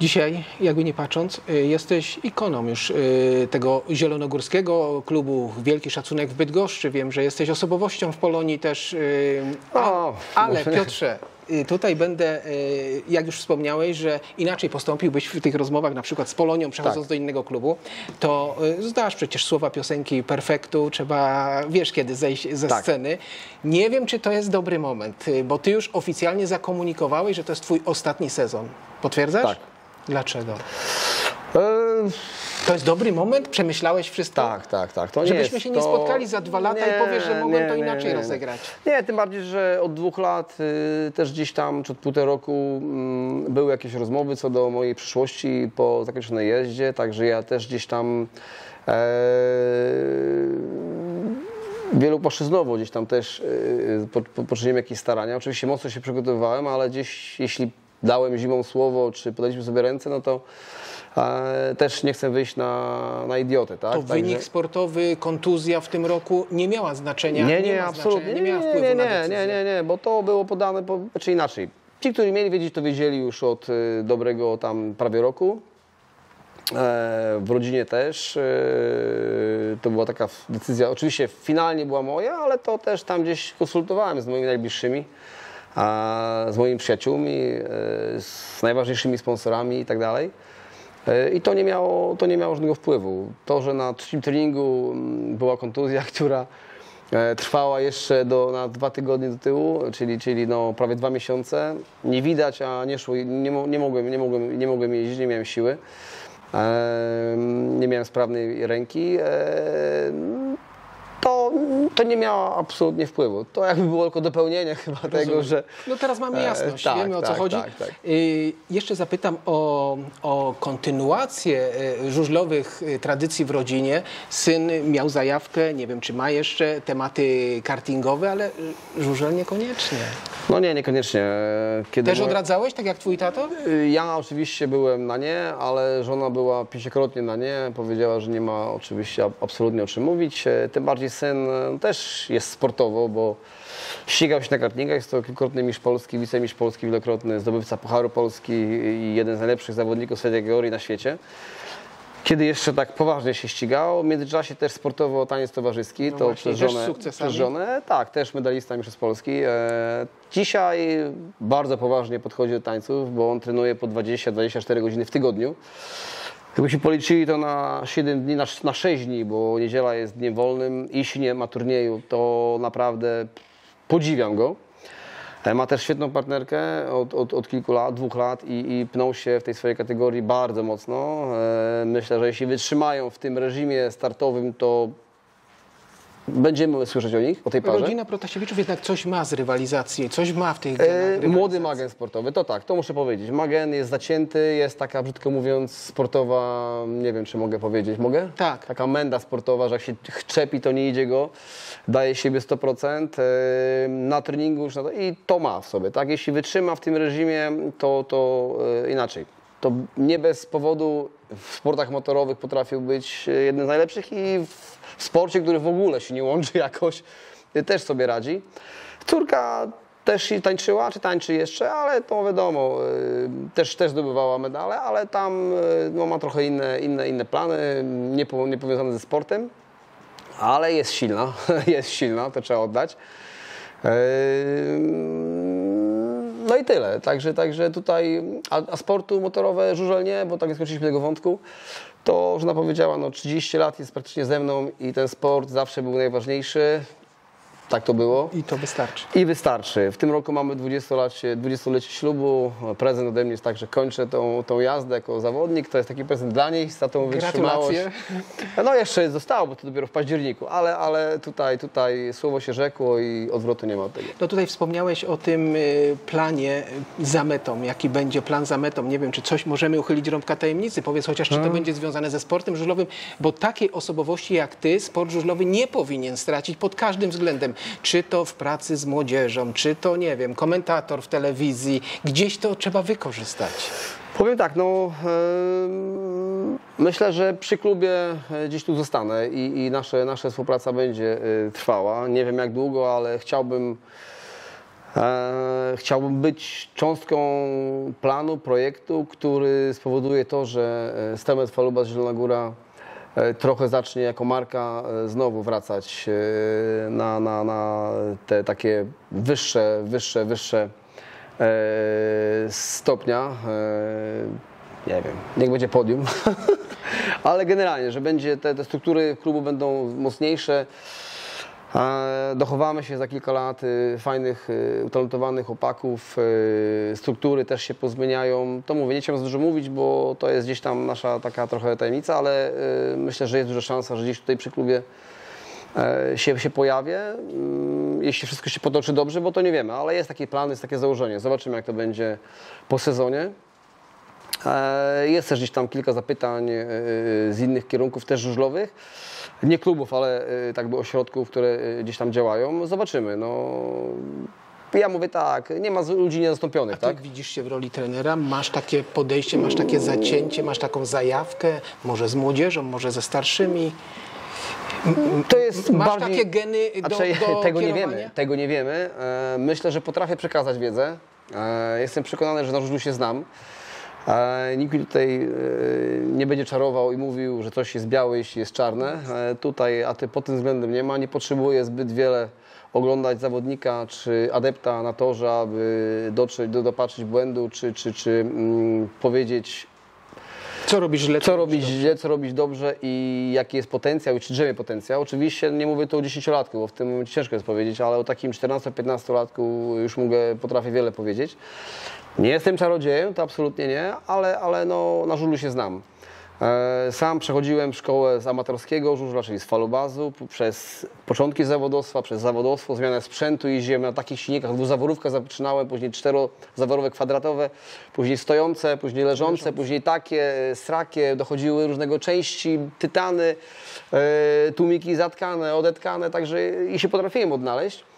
Dzisiaj, jakby nie patrząc, y, jesteś ikoną już y, tego zielonogórskiego klubu. Wielki szacunek w Bydgoszczy. Wiem, że jesteś osobowością w Polonii też. y, O, ale. Piotrze, tutaj będę, jak już wspomniałeś, że inaczej postąpiłbyś w tych rozmowach, na przykład z Polonią, przechodząc Tak. do innego klubu, to znasz przecież słowa piosenki Perfektu, trzeba, wiesz kiedy zejść ze Tak. sceny. Nie wiem, czy to jest dobry moment, bo ty już oficjalnie zakomunikowałeś, że to jest twój ostatni sezon. Potwierdzasz? Tak. Dlaczego? E, To jest dobry moment? Przemyślałeś wszystko? Tak, tak, tak. To nie Żebyśmy jest, się nie to... spotkali za dwa lata i powiesz, że mogłem to inaczej rozegrać. Nie, tym bardziej, że od dwóch lat y, też gdzieś tam, czy od półtora roku mm, były jakieś rozmowy co do mojej przyszłości po zakończonej jeździe, także ja też gdzieś tam e, wielopłaszczyznowo gdzieś tam też y, po, po, poczyniłem jakieś starania. Oczywiście mocno się przygotowywałem, ale gdzieś jeśli dałem zimą słowo, czy podaliśmy sobie ręce, no to e, też nie chcę wyjść na, na idiotę, tak? To Także- wynik sportowy, kontuzja w tym roku nie miała znaczenia. nie, nie, ma absolutnie. Nie, nie miała nie, wpływu nie, na nie, decyzję. nie, nie, nie, bo to było podane, po, znaczy inaczej. Ci, którzy mieli wiedzieć, to wiedzieli już od y, dobrego tam prawie roku. E, w rodzinie też. E, to była taka decyzja, oczywiście finalnie była moja, ale to też tam gdzieś konsultowałem z moimi najbliższymi, a, z moimi przyjaciółmi, e, z najważniejszymi sponsorami i tak dalej. E, I to nie, miało, to nie miało żadnego wpływu. To, że na trzecim treningu mm, była kontuzja, która e, trwała jeszcze do, na dwa tygodnie do tyłu, czyli, czyli no, prawie dwa miesiące. Nie widać, a nie szło, nie, nie, mogłem, nie, mogłem, nie mogłem jeździć, nie miałem siły. Nie miałem sprawnej ręki. E, to, nie miało absolutnie wpływu. To jakby było tylko dopełnienie chyba tego, że... No teraz mamy E, jasność, tak, wiemy o co tak, chodzi. tak, tak. Jeszcze zapytam o, o kontynuację y, żużlowych y, tradycji w rodzinie. Syn miał zajawkę, nie wiem czy ma jeszcze tematy kartingowe, ale żużel niekoniecznie. No nie, niekoniecznie. Kiedy Też moja- odradzałeś, tak jak twój tato? Y, Ja oczywiście byłem na nie, ale żona była pięciokrotnie na nie. Powiedziała, że nie ma oczywiście ab- absolutnie o czym mówić. E, Tym bardziej syn e, też jest sportowo, bo ścigał się na kartningach. Jest to kilkukrotny mistrz Polski, wicemistrz Polski, wielokrotny zdobywca Pucharu Polski i jeden z najlepszych zawodników swojej kategorii na świecie. Kiedy jeszcze tak poważnie się ścigało, w międzyczasie też sportowo taniec towarzyski, No to właśnie, przez żonę, przez żonę, tak, też medalista mistrzostw Polski. E, dzisiaj bardzo poważnie podchodzi do tańców, bo on trenuje po 20-24 godziny w tygodniu. Gdybyśmy policzyli to na 7 dni, na, na 6 dni, bo niedziela jest dniem wolnym, jeśli nie ma turnieju, to naprawdę podziwiam go. E, Ma też świetną partnerkę od, od, od kilku lat, dwóch lat i, i pną się w tej swojej kategorii bardzo mocno. E, Myślę, że jeśli wytrzymają w tym reżimie startowym, to będziemy słyszeć o nich, o tej parze. Rodzina Protasiewiczów jednak coś ma z rywalizacji, coś ma w tych E, genach. Młody magen sportowy, to tak, to muszę powiedzieć. Magen jest zacięty, jest taka, brzydko mówiąc, sportowa, nie wiem czy mogę powiedzieć, mogę? Tak. Taka menda sportowa, że jak się czepi, to nie idzie go, daje siebie 100%, e, na treningu już na to, i to ma w sobie, tak? Jeśli wytrzyma w tym reżimie, to, to e, inaczej. To nie bez powodu w sportach motorowych potrafił być e, jednym z najlepszych i w sporcie, który w ogóle się nie łączy jakoś, e, też sobie radzi. Córka też i tańczyła, czy tańczy jeszcze, ale to wiadomo, y, też, też zdobywała medale, ale tam no, ma trochę inne, inne, inne plany, nie powiązane ze sportem, ale jest silna, jest silna, to trzeba oddać. No i tyle. Także, także tutaj, a, a sportu motorowe żużel nie, bo tak nie skończyliśmy tego wątku. To żona powiedziała, no 30 lat jest praktycznie ze mną i ten sport zawsze był najważniejszy. Tak to było. I to wystarczy. I wystarczy. W tym roku mamy 20-lecie, 20-lecie ślubu. Prezent ode mnie jest tak, że kończę tą, tą jazdę jako zawodnik. To jest taki prezent dla niej za tą wytrzymałość. Gratulacje. No jeszcze zostało, bo to dopiero w październiku, ale, ale tutaj, tutaj słowo się rzekło i odwrotu nie ma od tego. No tutaj wspomniałeś o tym y, planie za metą. Jaki będzie plan za metą? Nie wiem, czy coś możemy uchylić rąbka tajemnicy. Powiedz chociaż, czy to będzie związane ze sportem żużlowym, bo takiej osobowości jak ty sport żużlowy nie powinien stracić pod każdym względem. Czy to w pracy z młodzieżą, czy to, nie wiem, komentator w telewizji. Gdzieś to trzeba wykorzystać. Powiem tak, no em, myślę, że przy klubie e, gdzieś tu zostanę i, i nasze, nasza współpraca będzie e, trwała. Nie wiem jak długo, ale chciałbym e, chciałbym być cząstką planu, projektu, który spowoduje to, że Stemet Faluba z Zielona Góra trochę zacznie jako marka e, znowu wracać e, na, na, na te takie wyższe, wyższe, wyższe e, stopnia. E, nie wiem, niech będzie podium. Ale generalnie, że będzie te, te struktury klubu będą mocniejsze. Dochowamy się za kilka lat y, fajnych, y, utalentowanych chłopaków, y, struktury też się pozmieniają. To mówię, nie chciałem za dużo mówić, bo to jest gdzieś tam nasza taka trochę tajemnica, ale myślę, że jest duża szansa, że gdzieś tutaj przy klubie e, się, się pojawię, mm, jeśli wszystko się potoczy dobrze, bo to nie wiemy, ale jest taki plan, jest takie założenie. Zobaczymy, jak to będzie po sezonie. E, Jest też gdzieś tam kilka zapytań e, z innych kierunków, też żużlowych. Nie klubów, ale tak by ośrodków, które e, gdzieś tam działają. Zobaczymy. No, ja mówię tak, nie ma ludzi niezastąpionych, Tak? tak? widzisz się w roli trenera? Masz takie podejście, masz takie zacięcie, masz taką zajawkę, może z młodzieżą, może ze starszymi. To jest Masz bardziej... takie geny do, Znaczy, do tego nie wiemy, tego nie wiemy. E, Myślę, że potrafię przekazać wiedzę. E, Jestem przekonany, że na żużlu się znam. Nikt mi tutaj e, nie będzie czarował i mówił, że coś jest białe, jeśli jest czarne. E, Tutaj, a ty pod tym względem nie ma. Nie potrzebuję zbyt wiele oglądać zawodnika czy adepta na torze, aby dotrzeć, do, dopatrzyć błędu, czy, czy, czy mm, powiedzieć Co robisz źle? co robić źle, co robić dobrze i jaki jest potencjał i czy drzemie potencjał. Oczywiście nie mówię tu o 10-latku, bo w tym momencie ciężko jest powiedzieć, ale o takim 14-15-latku już mogę, potrafię wiele powiedzieć. Nie jestem czarodziejem, to absolutnie nie, ale, ale no, na żużlu się znam. E, Sam przechodziłem szkołę z amatorskiego żużla, czyli z falubazu, przez początki zawodowstwa, przez zawodowstwo, zmianę sprzętu, jeździłem na takich silnikach, dwuzaworówkę zaczynałem, później czterozaworowe kwadratowe, później stojące, później leżące, później takie, e, srakie, dochodziły różnego części, tytany, e, tłumiki zatkane, odetkane, także i się potrafiłem odnaleźć.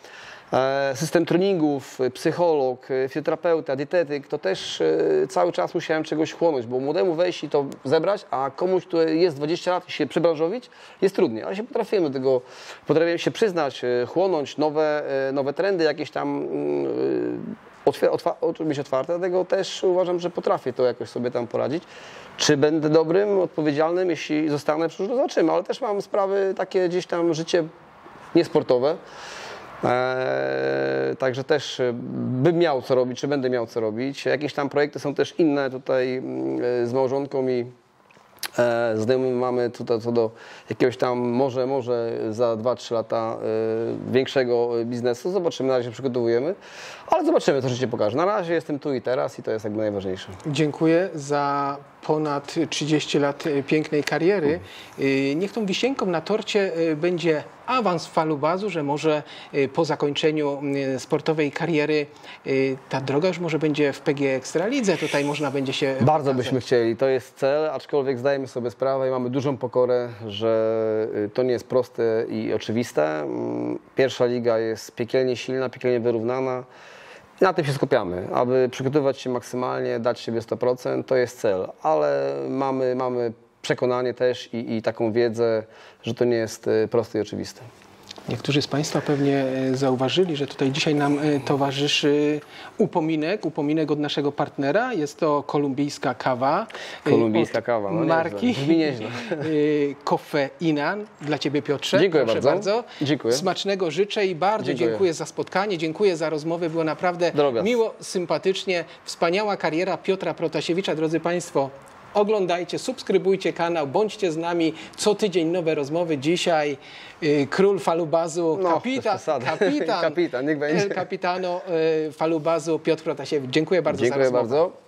E, System treningów, e, psycholog, e, fizjoterapeuta, dietetyk, to też cały czas musiałem czegoś chłonąć, bo młodemu wejść i to zebrać, a komuś, który jest 20 lat i się przebranżowić, jest trudniej. Ale się potrafiłem do tego, potrafiłem się przyznać, chłonąć nowe, nowe trendy, jakieś tam mm, otwier- otwa- mieć otwarte, dlatego też uważam, że potrafię to jakoś sobie tam poradzić. Czy będę dobrym, odpowiedzialnym, jeśli zostanę przy żużlu, zobaczymy, ale też mam sprawy takie gdzieś tam życie niesportowe. Eee, także też e, bym miał co robić, czy będę miał co robić. Jakieś tam projekty są też inne tutaj mm, e, z małżonką i E, mamy tutaj co do jakiegoś tam może, może za 2-3 lata e, większego biznesu. Zobaczymy, na razie się przygotowujemy, ale zobaczymy, co życie pokaże. Na razie jestem tu i teraz i to jest jakby najważniejsze. Dziękuję za ponad 30 lat pięknej kariery. Y, Niech tą wisienką na torcie y, będzie awans w falubazu, że może y, po zakończeniu y, sportowej kariery y, ta droga już może będzie w PG Ekstralidze. Tutaj można będzie się Bardzo pokazać. byśmy chcieli, to jest cel, aczkolwiek zdajemy sobie sprawę i mamy dużą pokorę, że to nie jest proste i oczywiste. Mm, Pierwsza liga jest piekielnie silna, piekielnie wyrównana. Na tym się skupiamy, aby przygotować się maksymalnie, dać siebie 100%, to jest cel, ale mamy, mamy przekonanie też i, i taką wiedzę, że to nie jest y, proste i oczywiste. Niektórzy z Państwa pewnie e, zauważyli, że tutaj dzisiaj nam e, towarzyszy upominek, upominek od naszego partnera. Jest to kolumbijska kawa. e, Kolumbijska kawa, no marki nieźle. e, Kofeina. Dla Ciebie Piotrze. Dziękuję Proszę bardzo. Dziękuję. Smacznego życzę i bardzo Dziękuję. dziękuję za spotkanie, dziękuję za rozmowę. Było naprawdę Drobiazg. miło, sympatycznie. Wspaniała kariera Piotra Protasiewicza. Drodzy Państwo, oglądajcie, subskrybujcie kanał, bądźcie z nami. Co tydzień nowe rozmowy. Dzisiaj y, król falubazu, No, kapitan, kapitan, Kapitan, niech będzie. El Capitano y, falubazu Piotr Protasiewicz. Dziękuję bardzo za Dziękuję rozmowę. bardzo.